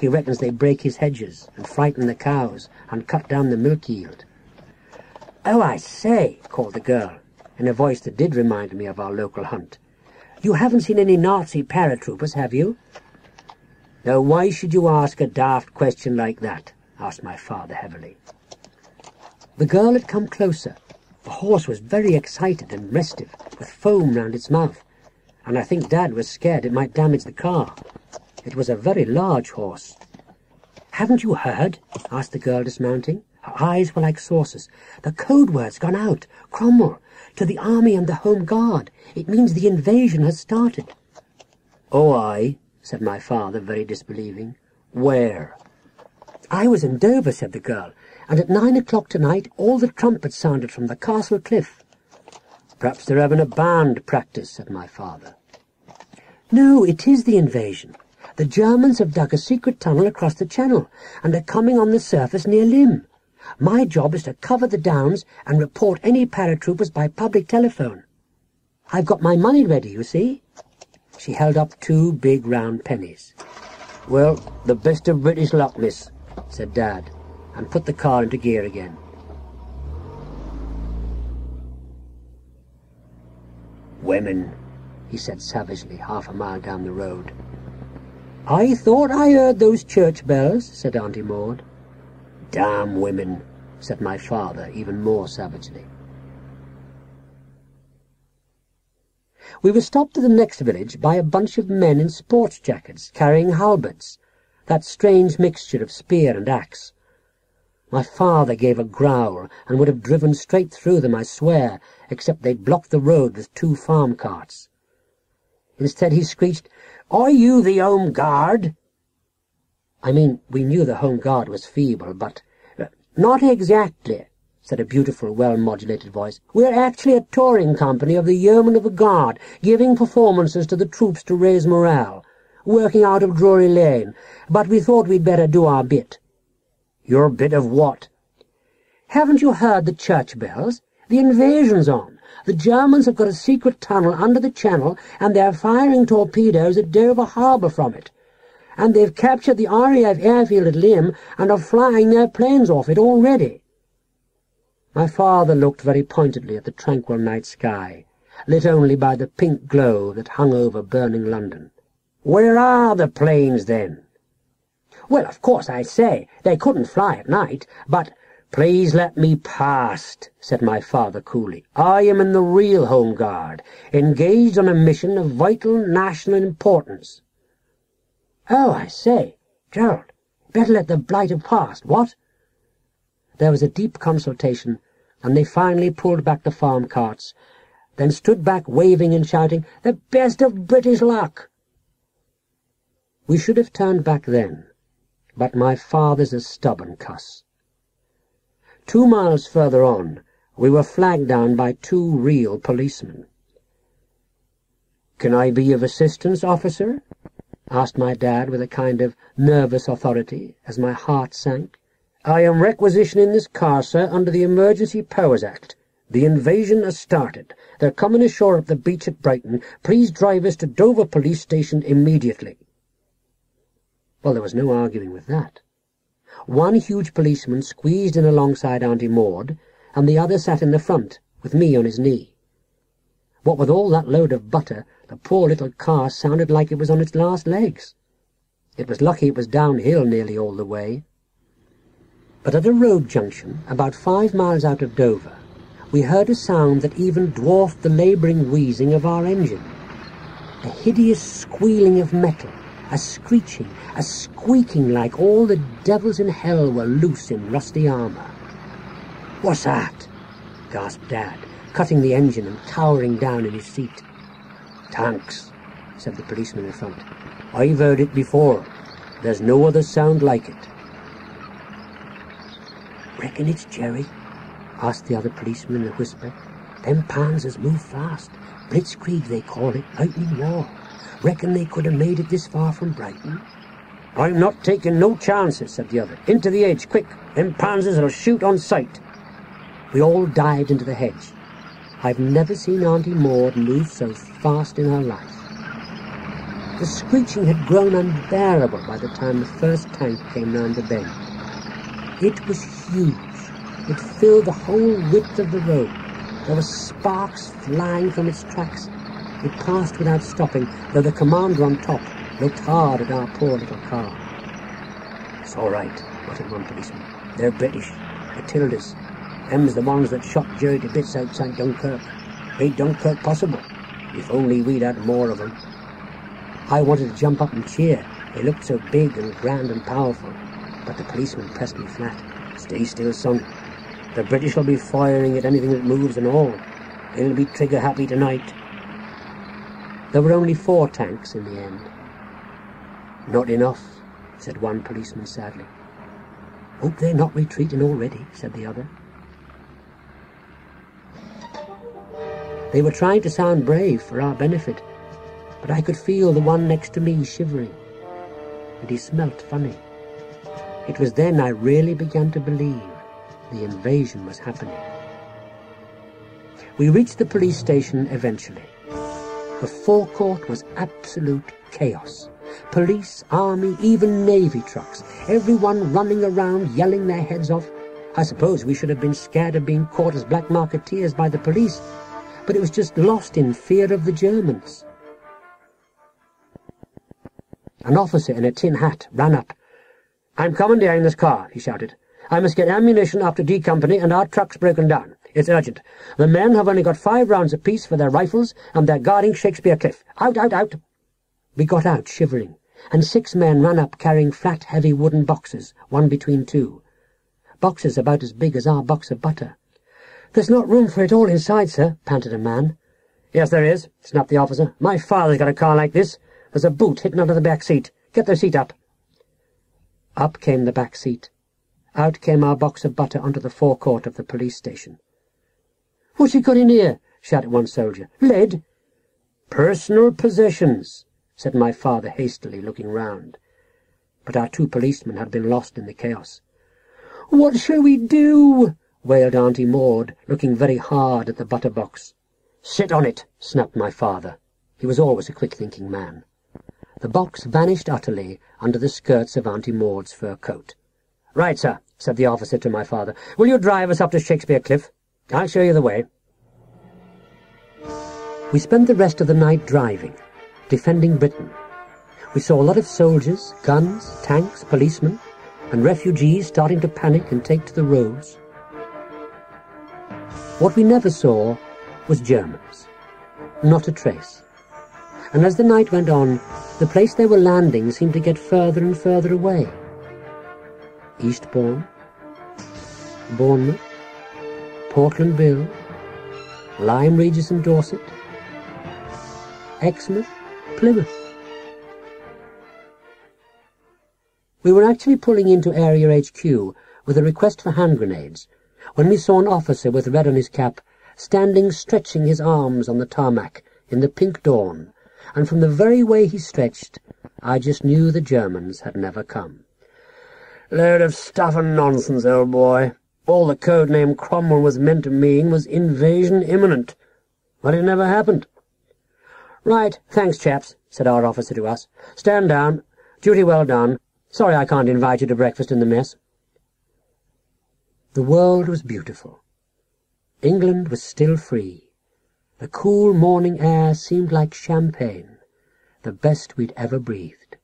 He reckons they break his hedges and frighten the cows and cut down the milk yield. Oh, I say, called the girl, in a voice that did remind me of our local hunt. You haven't seen any Nazi paratroopers, have you? Now, why should you ask a daft question like that? asked my father heavily. The girl had come closer. The horse was very excited and restive, with foam round its mouth and I think Dad was scared it might damage the car. It was a very large horse. Haven't you heard? asked the girl, dismounting. Her eyes were like saucers. The code word's gone out. Cromwell. To the army and the home guard. It means the invasion has started. Oh, I, said my father, very disbelieving. Where? I was in Dover, said the girl, and at nine o'clock tonight all the trumpets sounded from the castle cliff. Perhaps they're having a band practice, said my father. No, it is the invasion. The Germans have dug a secret tunnel across the channel and are coming on the surface near Lympne. My job is to cover the downs and report any paratroopers by public telephone. I've got my money ready, you see. She held up two big round pennies. Well, the best of British luck, miss, said Dad, and put the car into gear again. Women, he said savagely half a mile down the road. I thought I heard those church bells, said Auntie Maud. Damn women, said my father, even more savagely. We were stopped at the next village by a bunch of men in sports jackets carrying halberds, that strange mixture of spear and axe. My father gave a growl and would have driven straight through them, I swear, except they'd blocked the road with two farm carts. Instead he screeched, Are you the Home Guard? I mean, we knew the Home Guard was feeble, but... Uh, not exactly, said a beautiful, well-modulated voice. We're actually a touring company of the Yeomen of the Guard, giving performances to the troops to raise morale, working out of Drury Lane, but we thought we'd better do our bit. Your bit of what? Haven't you heard the church bells? The invasion's on. The Germans have got a secret tunnel under the channel, and they're firing torpedoes at Dover Harbour from it. And they've captured the RAF airfield at Lympne and are flying their planes off it already. My father looked very pointedly at the tranquil night sky, lit only by the pink glow that hung over burning London. Where are the planes, then? Well, of course, I say, they couldn't fly at night, but Please let me past, said my father coolly. I am in the real Home Guard, engaged on a mission of vital national importance. Oh, I say, Gerald, better let the blight have passed, what? There was a deep consultation, and they finally pulled back the farm carts, then stood back waving and shouting, The best of British luck! We should have turned back then, but my father's a stubborn cuss. Two miles further on, we were flagged down by two real policemen. Can I be of assistance, officer? Asked my dad with a kind of nervous authority, as my heart sank. I am requisitioning this car, sir, under the Emergency Powers Act. The invasion has started. They're coming ashore at the beach at Brighton. Please drive us to Dover Police Station immediately. Well, there was no arguing with that. One huge policeman squeezed in alongside Auntie Maud, and the other sat in the front, with me on his knee. What with all that load of butter, the poor little car sounded like it was on its last legs. It was lucky it was downhill nearly all the way. But at a road junction, about five miles out of Dover, we heard a sound that even dwarfed the labouring wheezing of our engine. A hideous squealing of metal, a screeching, a squeaking like all the devils in hell were loose in rusty armour. What's that? gasped Dad, cutting the engine and cowering down in his seat. Tanks, said the policeman in front. I've heard it before. There's no other sound like it. Reckon it's Jerry? asked the other policeman in a whisper. Them panzers move fast. Blitzkrieg, they call it, lightning war. Reckon they could have made it this far from Brighton? I'm not taking no chances, said the other. Into the edge, quick. Them panzers will shoot on sight. We all dived into the hedge. I've never seen Auntie Maud move so fast in her life. The screeching had grown unbearable by the time the first tank came round the bend. It was huge. It filled the whole width of the road. There were sparks flying from its tracks. It passed without stopping, though the commander on top looked hard at our poor little car. It's all right, muttered one policeman. They're British. Matildas. Them's the ones that shot Jerry to bits outside Dunkirk. Made Dunkirk possible. If only we'd had more of them. I wanted to jump up and cheer. They looked so big and grand and powerful. But the policeman pressed me flat. Stay still, son. The British will be firing at anything that moves and all. They'll be trigger-happy tonight. There were only four tanks in the end. Not enough, said one policeman sadly. Hope they're not retreating already, said the other. They were trying to sound brave for our benefit, but I could feel the one next to me shivering, and he smelt funny. It was then I really began to believe the invasion was happening. We reached the police station eventually. The forecourt was absolute chaos. Police, army, even navy trucks, everyone running around yelling their heads off. I suppose we should have been scared of being caught as black marketeers by the police, but it was just lost in fear of the Germans. An officer in a tin hat ran up. I'm commandeering this car, he shouted. I must get ammunition after D Company, and our truck's broken down. It's urgent. The men have only got five rounds apiece for their rifles, and they're guarding Shakespeare Cliff. Out, out, out! We got out, shivering, and six men ran up carrying flat, heavy wooden boxes, one between two. boxes about as big as our box of butter. There's not room for it all inside, sir, panted a man. Yes, there is, snapped the officer. My father's got a car like this. There's a boot hidden under the back seat. Get the seat up. Up came the back seat. Out came our box of butter onto the forecourt of the police station. What's he got in here? shouted one soldier. Lead? Personal possessions, said my father hastily, looking round. But our two policemen had been lost in the chaos. What shall we do? Wailed Auntie Maud, looking very hard at the butter box. Sit on it, snapped my father. He was always a quick-thinking man. The box vanished utterly under the skirts of Auntie Maud's fur coat. Right, sir, said the officer to my father. Will you drive us up to Shakespeare Cliff? I'll show you the way. We spent the rest of the night driving, defending Britain. We saw a lot of soldiers, guns, tanks, policemen, and refugees starting to panic and take to the roads. What we never saw was Germans. Not a trace. And as the night went on, the place they were landing seemed to get further and further away. Eastbourne, Bournemouth, Portland Bill, Lyme Regis and Dorset, Exmouth, Plymouth. We were actually pulling into Area HQ with a request for hand grenades when we saw an officer with red on his cap standing stretching his arms on the tarmac in the pink dawn, and from the very way he stretched, I just knew the Germans had never come. Load of stuff and nonsense, old boy. All the code name Cromwell was meant to mean was invasion imminent. But it never happened. Right, thanks, chaps, said our officer to us. Stand down. Duty well done. Sorry I can't invite you to breakfast in the mess. The world was beautiful. England was still free. The cool morning air seemed like champagne, the best we'd ever breathed.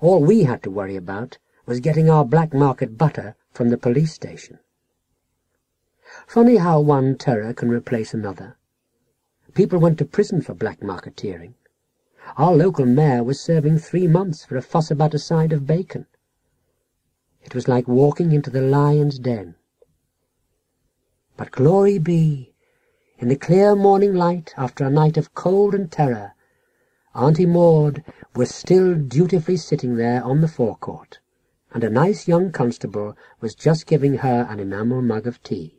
All we had to worry about was getting our black market butter from the police station. Funny how one terror can replace another. People went to prison for black marketeering. Our local mayor was serving three months for a fuss about a side of bacon. It was like walking into the lion's den. But glory be, in the clear morning light after a night of cold and terror, Auntie Maud was still dutifully sitting there on the forecourt, and a nice young constable was just giving her an enamel mug of tea.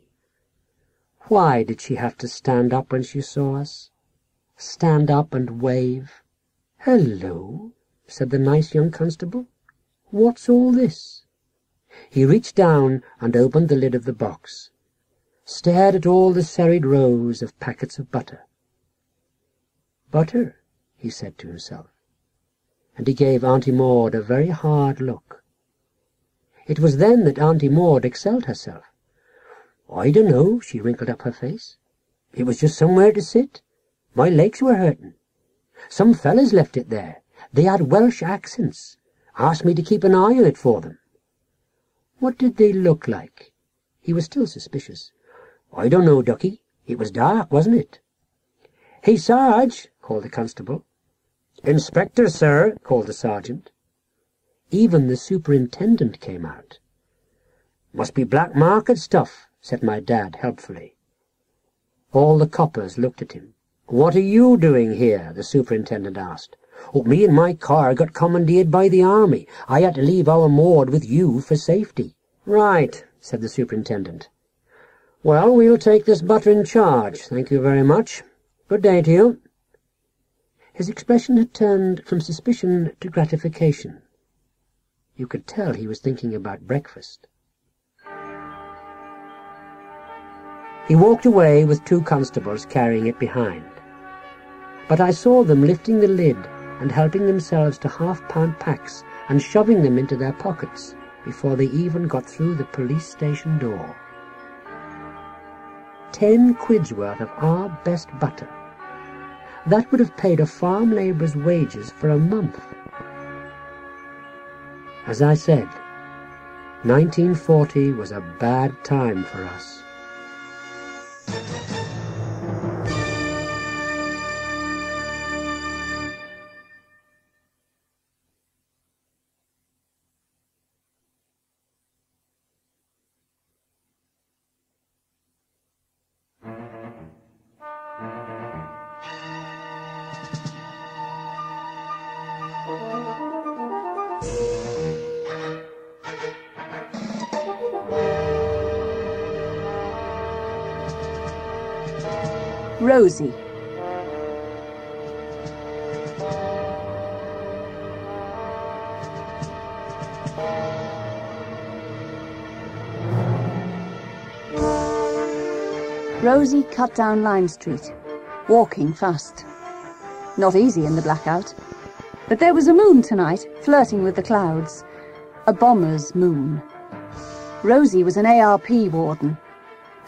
Why did she have to stand up when she saw us? Stand up and wave? Hello, said the nice young constable. What's all this? He reached down and opened the lid of the box, stared at all the serried rows of packets of butter. Butter, he said to himself, and he gave Auntie Maud a very hard look. It was then that Auntie Maud excelled herself. I dunno, she wrinkled up her face. It was just somewhere to sit. My legs were hurting. Some fellas left it there. They had Welsh accents. Asked me to keep an eye on it for them. What did they look like? He was still suspicious. I don't know, Ducky. It was dark, wasn't it? Hey, Sarge, called the constable. Inspector, sir, called the sergeant. Even the superintendent came out. Must be black market stuff, said my dad helpfully. All the coppers looked at him. What are you doing here? the superintendent asked. Oh, me and my car got commandeered by the army. I had to leave our Maud with you for safety. Right, said the superintendent. Well, we'll take this butter in charge, thank you very much. Good day to you. His expression had turned from suspicion to gratification. You could tell he was thinking about breakfast. He walked away with two constables carrying it behind. But I saw them lifting the lid and helping themselves to half-pound packs and shoving them into their pockets before they even got through the police station door. Ten quid's worth of our best butter that would have paid a farm labourer's wages for a month. As I said, 1940 was a bad time for us. Rosie. Rosie cut down Lime Street, walking fast. Not easy in the blackout. But there was a moon tonight, flirting with the clouds. A bomber's moon. Rosie was an ARP warden.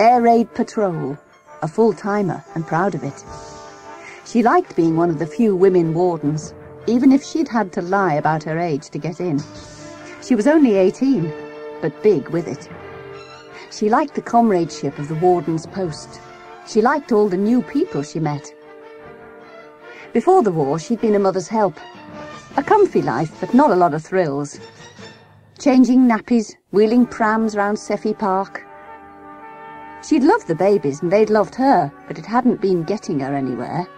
Air Raid Patrol a full-timer and proud of it. She liked being one of the few women wardens, even if she'd had to lie about her age to get in. She was only 18, but big with it. She liked the comradeship of the warden's post. She liked all the new people she met. Before the war, she'd been a mother's help. A comfy life, but not a lot of thrills. Changing nappies, wheeling prams round Seffi Park, She'd loved the babies and they'd loved her, but it hadn't been getting her anywhere.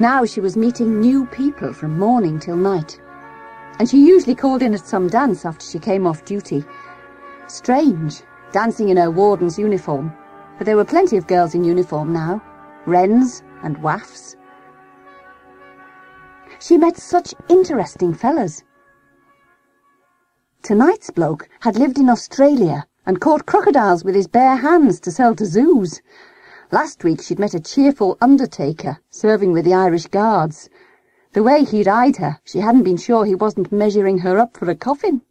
Now she was meeting new people from morning till night. And she usually called in at some dance after she came off duty. Strange, dancing in her warden's uniform. But there were plenty of girls in uniform now. Wrens and WAAFs. She met such interesting fellas. Tonight's bloke had lived in Australia and caught crocodiles with his bare hands to sell to zoos. Last week she'd met a cheerful undertaker serving with the Irish Guards. The way he'd eyed her, she hadn't been sure he wasn't measuring her up for a coffin.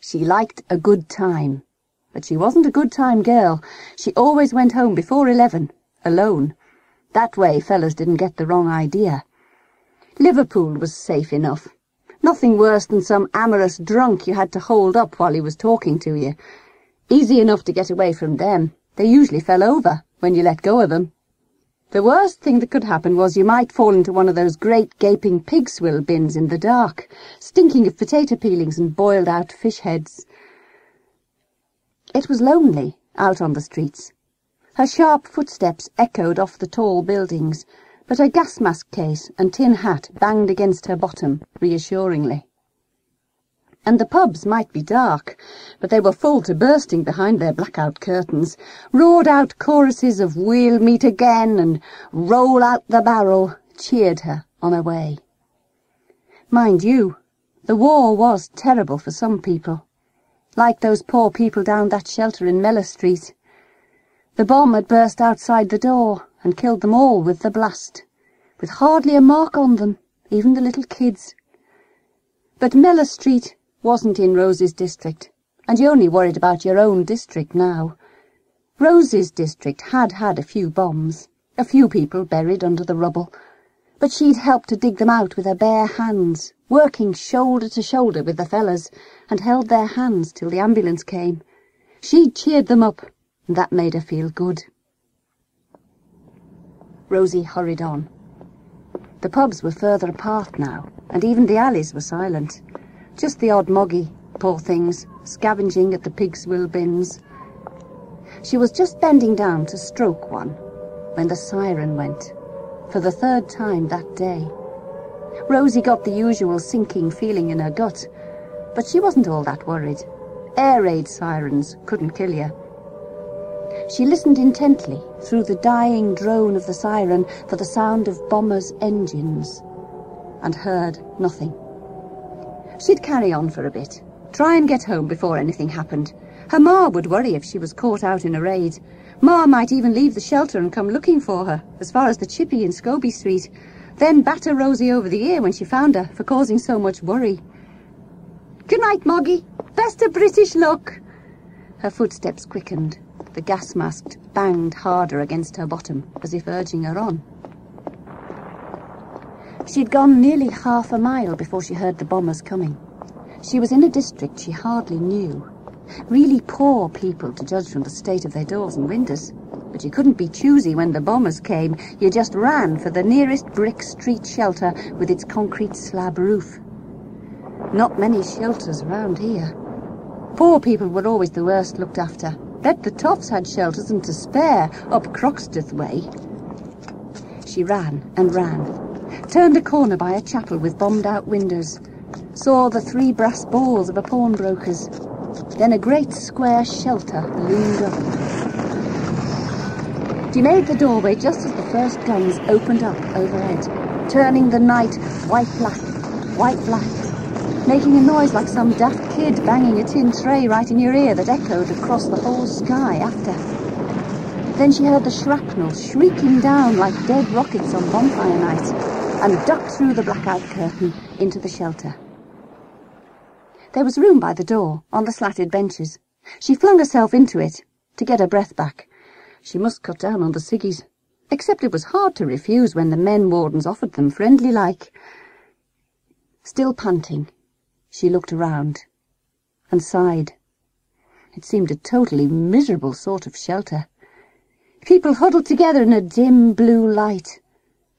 She liked a good time, but she wasn't a good time girl. She always went home before eleven, alone. That way fellas didn't get the wrong idea. Liverpool was safe enough. Nothing worse than some amorous drunk you had to hold up while he was talking to you. Easy enough to get away from them. They usually fell over when you let go of them. The worst thing that could happen was you might fall into one of those great gaping pig swill bins in the dark, stinking of potato peelings and boiled out fish heads. It was lonely out on the streets. Her sharp footsteps echoed off the tall buildings, but her gas mask case and tin hat banged against her bottom reassuringly. And the pubs might be dark, but they were full to bursting behind their blackout curtains, roared out choruses of We'll meet again and Roll out the barrel cheered her on her way. Mind you, the war was terrible for some people, like those poor people down that shelter in Mellor Street. The bomb had burst outside the door, and killed them all with the blast, with hardly a mark on them, even the little kids. But Mellor Street wasn't in Rose's district, and you only worried about your own district now. Rose's district had had a few bombs, a few people buried under the rubble, but she'd helped to dig them out with her bare hands, working shoulder to shoulder with the fellas, and held their hands till the ambulance came. She'd cheered them up, and that made her feel good. Rosie hurried on. The pubs were further apart now, and even the alleys were silent. Just the odd moggy, poor things, scavenging at the pig swill bins. She was just bending down to stroke one when the siren went, for the third time that day. Rosie got the usual sinking feeling in her gut, but she wasn't all that worried. Air raid sirens couldn't kill you. She listened intently through the dying drone of the siren for the sound of bombers' engines, and heard nothing. She'd carry on for a bit, try and get home before anything happened. Her ma would worry if she was caught out in a raid. Ma might even leave the shelter and come looking for her, as far as the chippy in Scobie Street, then batter Rosie over the ear when she found her for causing so much worry. Good night, Moggy. Best of British luck. Her footsteps quickened. The gas mask banged harder against her bottom, as if urging her on. She'd gone nearly half a mile before she heard the bombers coming. She was in a district she hardly knew. Really poor people, to judge from the state of their doors and windows. But you couldn't be choosy when the bombers came. You just ran for the nearest brick street shelter with its concrete slab roof. Not many shelters around here. Poor people were always the worst looked after. Bet the toffs had shelters and to spare up Croxteth way. She ran and ran, turned a corner by a chapel with bombed-out windows, saw the three brass balls of a pawnbroker's. Then a great square shelter loomed up. She made the doorway just as the first guns opened up overhead, turning the night white-black, white-black, making a noise like some daft kid banging a tin tray right in your ear that echoed across the whole sky after. Then she heard the shrapnel shrieking down like dead rockets on bonfire night and ducked through the blackout curtain into the shelter. There was room by the door, on the slatted benches. She flung herself into it, to get her breath back. She must cut down on the ciggies, except it was hard to refuse when the men wardens offered them friendly-like. Still panting, she looked around and sighed. It seemed a totally miserable sort of shelter. People huddled together in a dim blue light,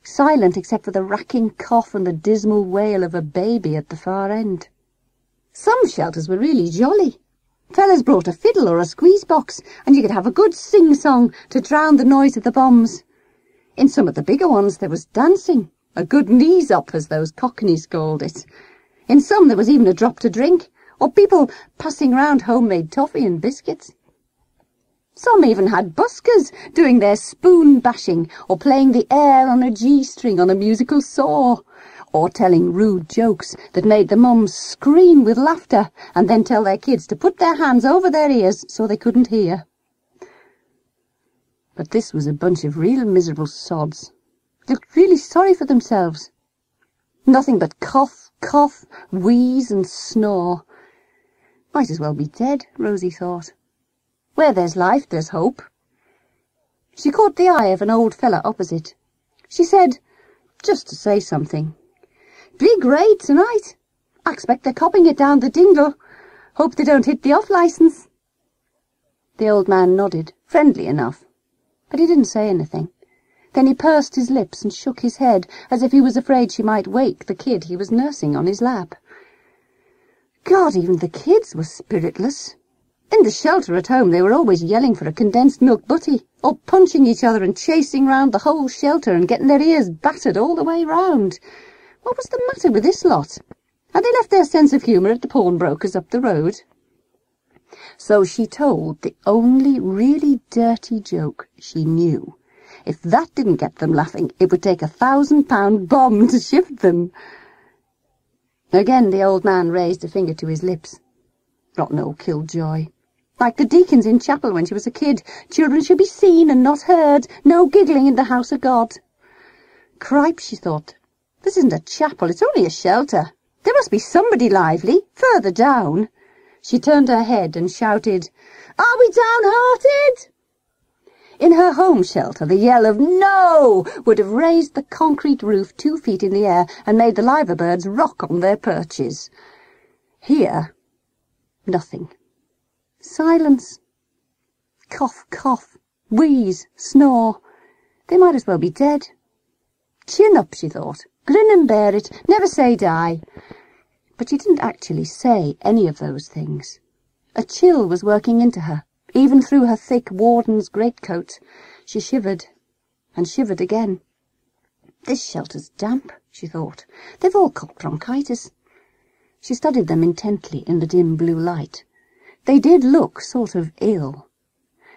silent except for the racking cough and the dismal wail of a baby at the far end. Some shelters were really jolly. Fellas brought a fiddle or a squeeze box, and you could have a good sing-song to drown the noise of the bombs. In some of the bigger ones there was dancing, a good knees-up, as those cockneys called it, in some there was even a drop to drink, or people passing round homemade toffee and biscuits. Some even had buskers doing their spoon bashing or playing the air on a G-string on a musical saw, or telling rude jokes that made the mums scream with laughter and then tell their kids to put their hands over their ears so they couldn't hear. But this was a bunch of real miserable sods. Looked really sorry for themselves. Nothing but cough, cough, wheeze and snore. Might as well be dead, Rosie thought. Where there's life, there's hope. She caught the eye of an old fella opposite. She said, just to say something, Be great tonight. I expect they're copping it down the dingle. Hope they don't hit the off-licence. The old man nodded, friendly enough, but he didn't say anything. Then he pursed his lips and shook his head, as if he was afraid she might wake the kid he was nursing on his lap. God, even the kids were spiritless. In the shelter at home they were always yelling for a condensed milk butty, or punching each other and chasing round the whole shelter and getting their ears battered all the way round. What was the matter with this lot? Had they left their sense of humour at the pawnbroker's up the road? So she told the only really dirty joke she knew. If that didn't get them laughing, it would take a thousand-pound bomb to shift them. Again the old man raised a finger to his lips. Rotten old killjoy. Like the deacons in chapel when she was a kid. Children should be seen and not heard. No giggling in the house of God. Cripe, she thought. This isn't a chapel, it's only a shelter. There must be somebody lively, further down. She turned her head and shouted, Are we downhearted? In her home shelter, the yell of no would have raised the concrete roof two feet in the air and made the liver birds rock on their perches. Here, nothing. Silence. Cough, cough, wheeze, snore. They might as well be dead. Chin up, she thought. Grin and bear it. Never say die. But she didn't actually say any of those things. A chill was working into her. Even through her thick warden's greatcoat, she shivered, and shivered again. This shelter's damp, she thought. They've all got bronchitis. She studied them intently in the dim blue light. They did look sort of ill.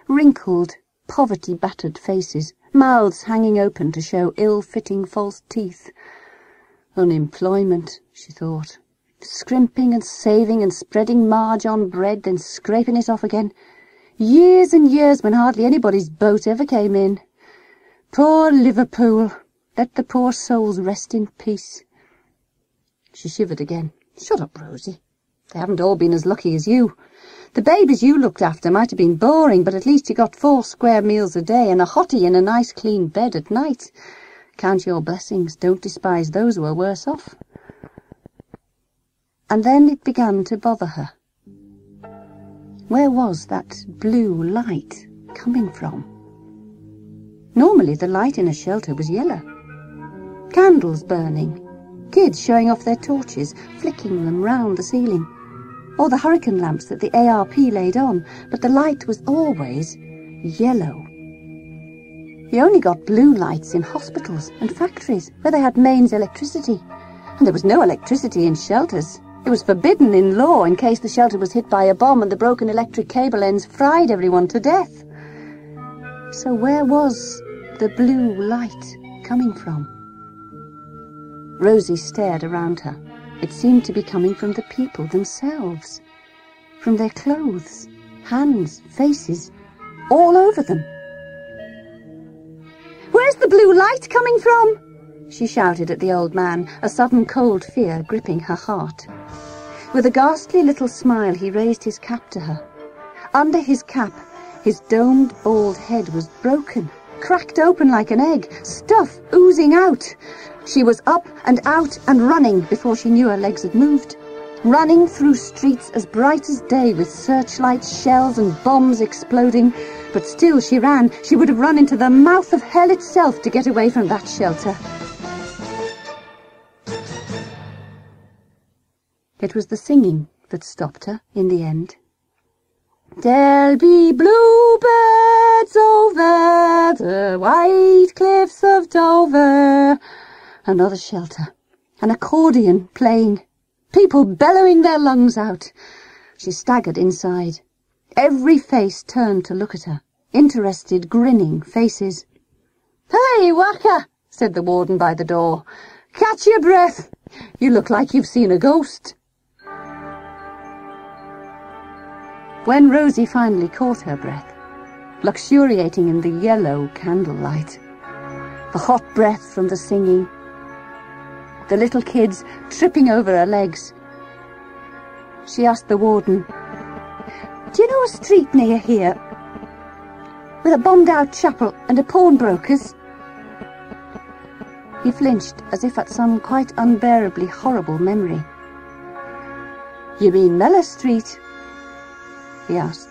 Wrinkled, poverty-battered faces, mouths hanging open to show ill-fitting false teeth. Unemployment, she thought. Scrimping and saving and spreading marge on bread, then scraping it off again. Years and years when hardly anybody's boat ever came in. Poor Liverpool! Let the poor souls rest in peace. She shivered again. Shut up, Rosie. They haven't all been as lucky as you. The babies you looked after might have been boring, but at least you got four square meals a day and a hottie in a nice clean bed at night. Count your blessings. Don't despise those who are worse off. And then it began to bother her. Where was that blue light coming from? Normally the light in a shelter was yellow. Candles burning, kids showing off their torches, flicking them round the ceiling, or the hurricane lamps that the ARP laid on, but the light was always yellow. You only got blue lights in hospitals and factories where they had mains electricity. And there was no electricity in shelters. It was forbidden in law in case the shelter was hit by a bomb and the broken electric cable ends fried everyone to death. So where was the blue light coming from? Rosie stared around her. It seemed to be coming from the people themselves, from their clothes, hands, faces, all over them. Where's the blue light coming from? She shouted at the old man, a sudden cold fear gripping her heart. With a ghastly little smile, he raised his cap to her. Under his cap, his domed, bald head was broken, cracked open like an egg, stuff oozing out. She was up and out and running before she knew her legs had moved. Running through streets as bright as day with searchlights, shells and bombs exploding. But still she ran. She would have run into the mouth of hell itself to get away from that shelter. It was the singing that stopped her in the end. There'll be bluebirds over the white cliffs of Dover. Another shelter. An accordion playing. People bellowing their lungs out. She staggered inside. Every face turned to look at her. Interested, grinning faces. Hey, Waka, said the warden by the door. Catch your breath. You look like you've seen a ghost. When Rosie finally caught her breath, luxuriating in the yellow candlelight, the hot breath from the singing, the little kids tripping over her legs. She asked the warden, Do you know a street near here with a bombed-out chapel and a pawnbroker's? He flinched as if at some quite unbearably horrible memory. You mean Mellor Street? Asked.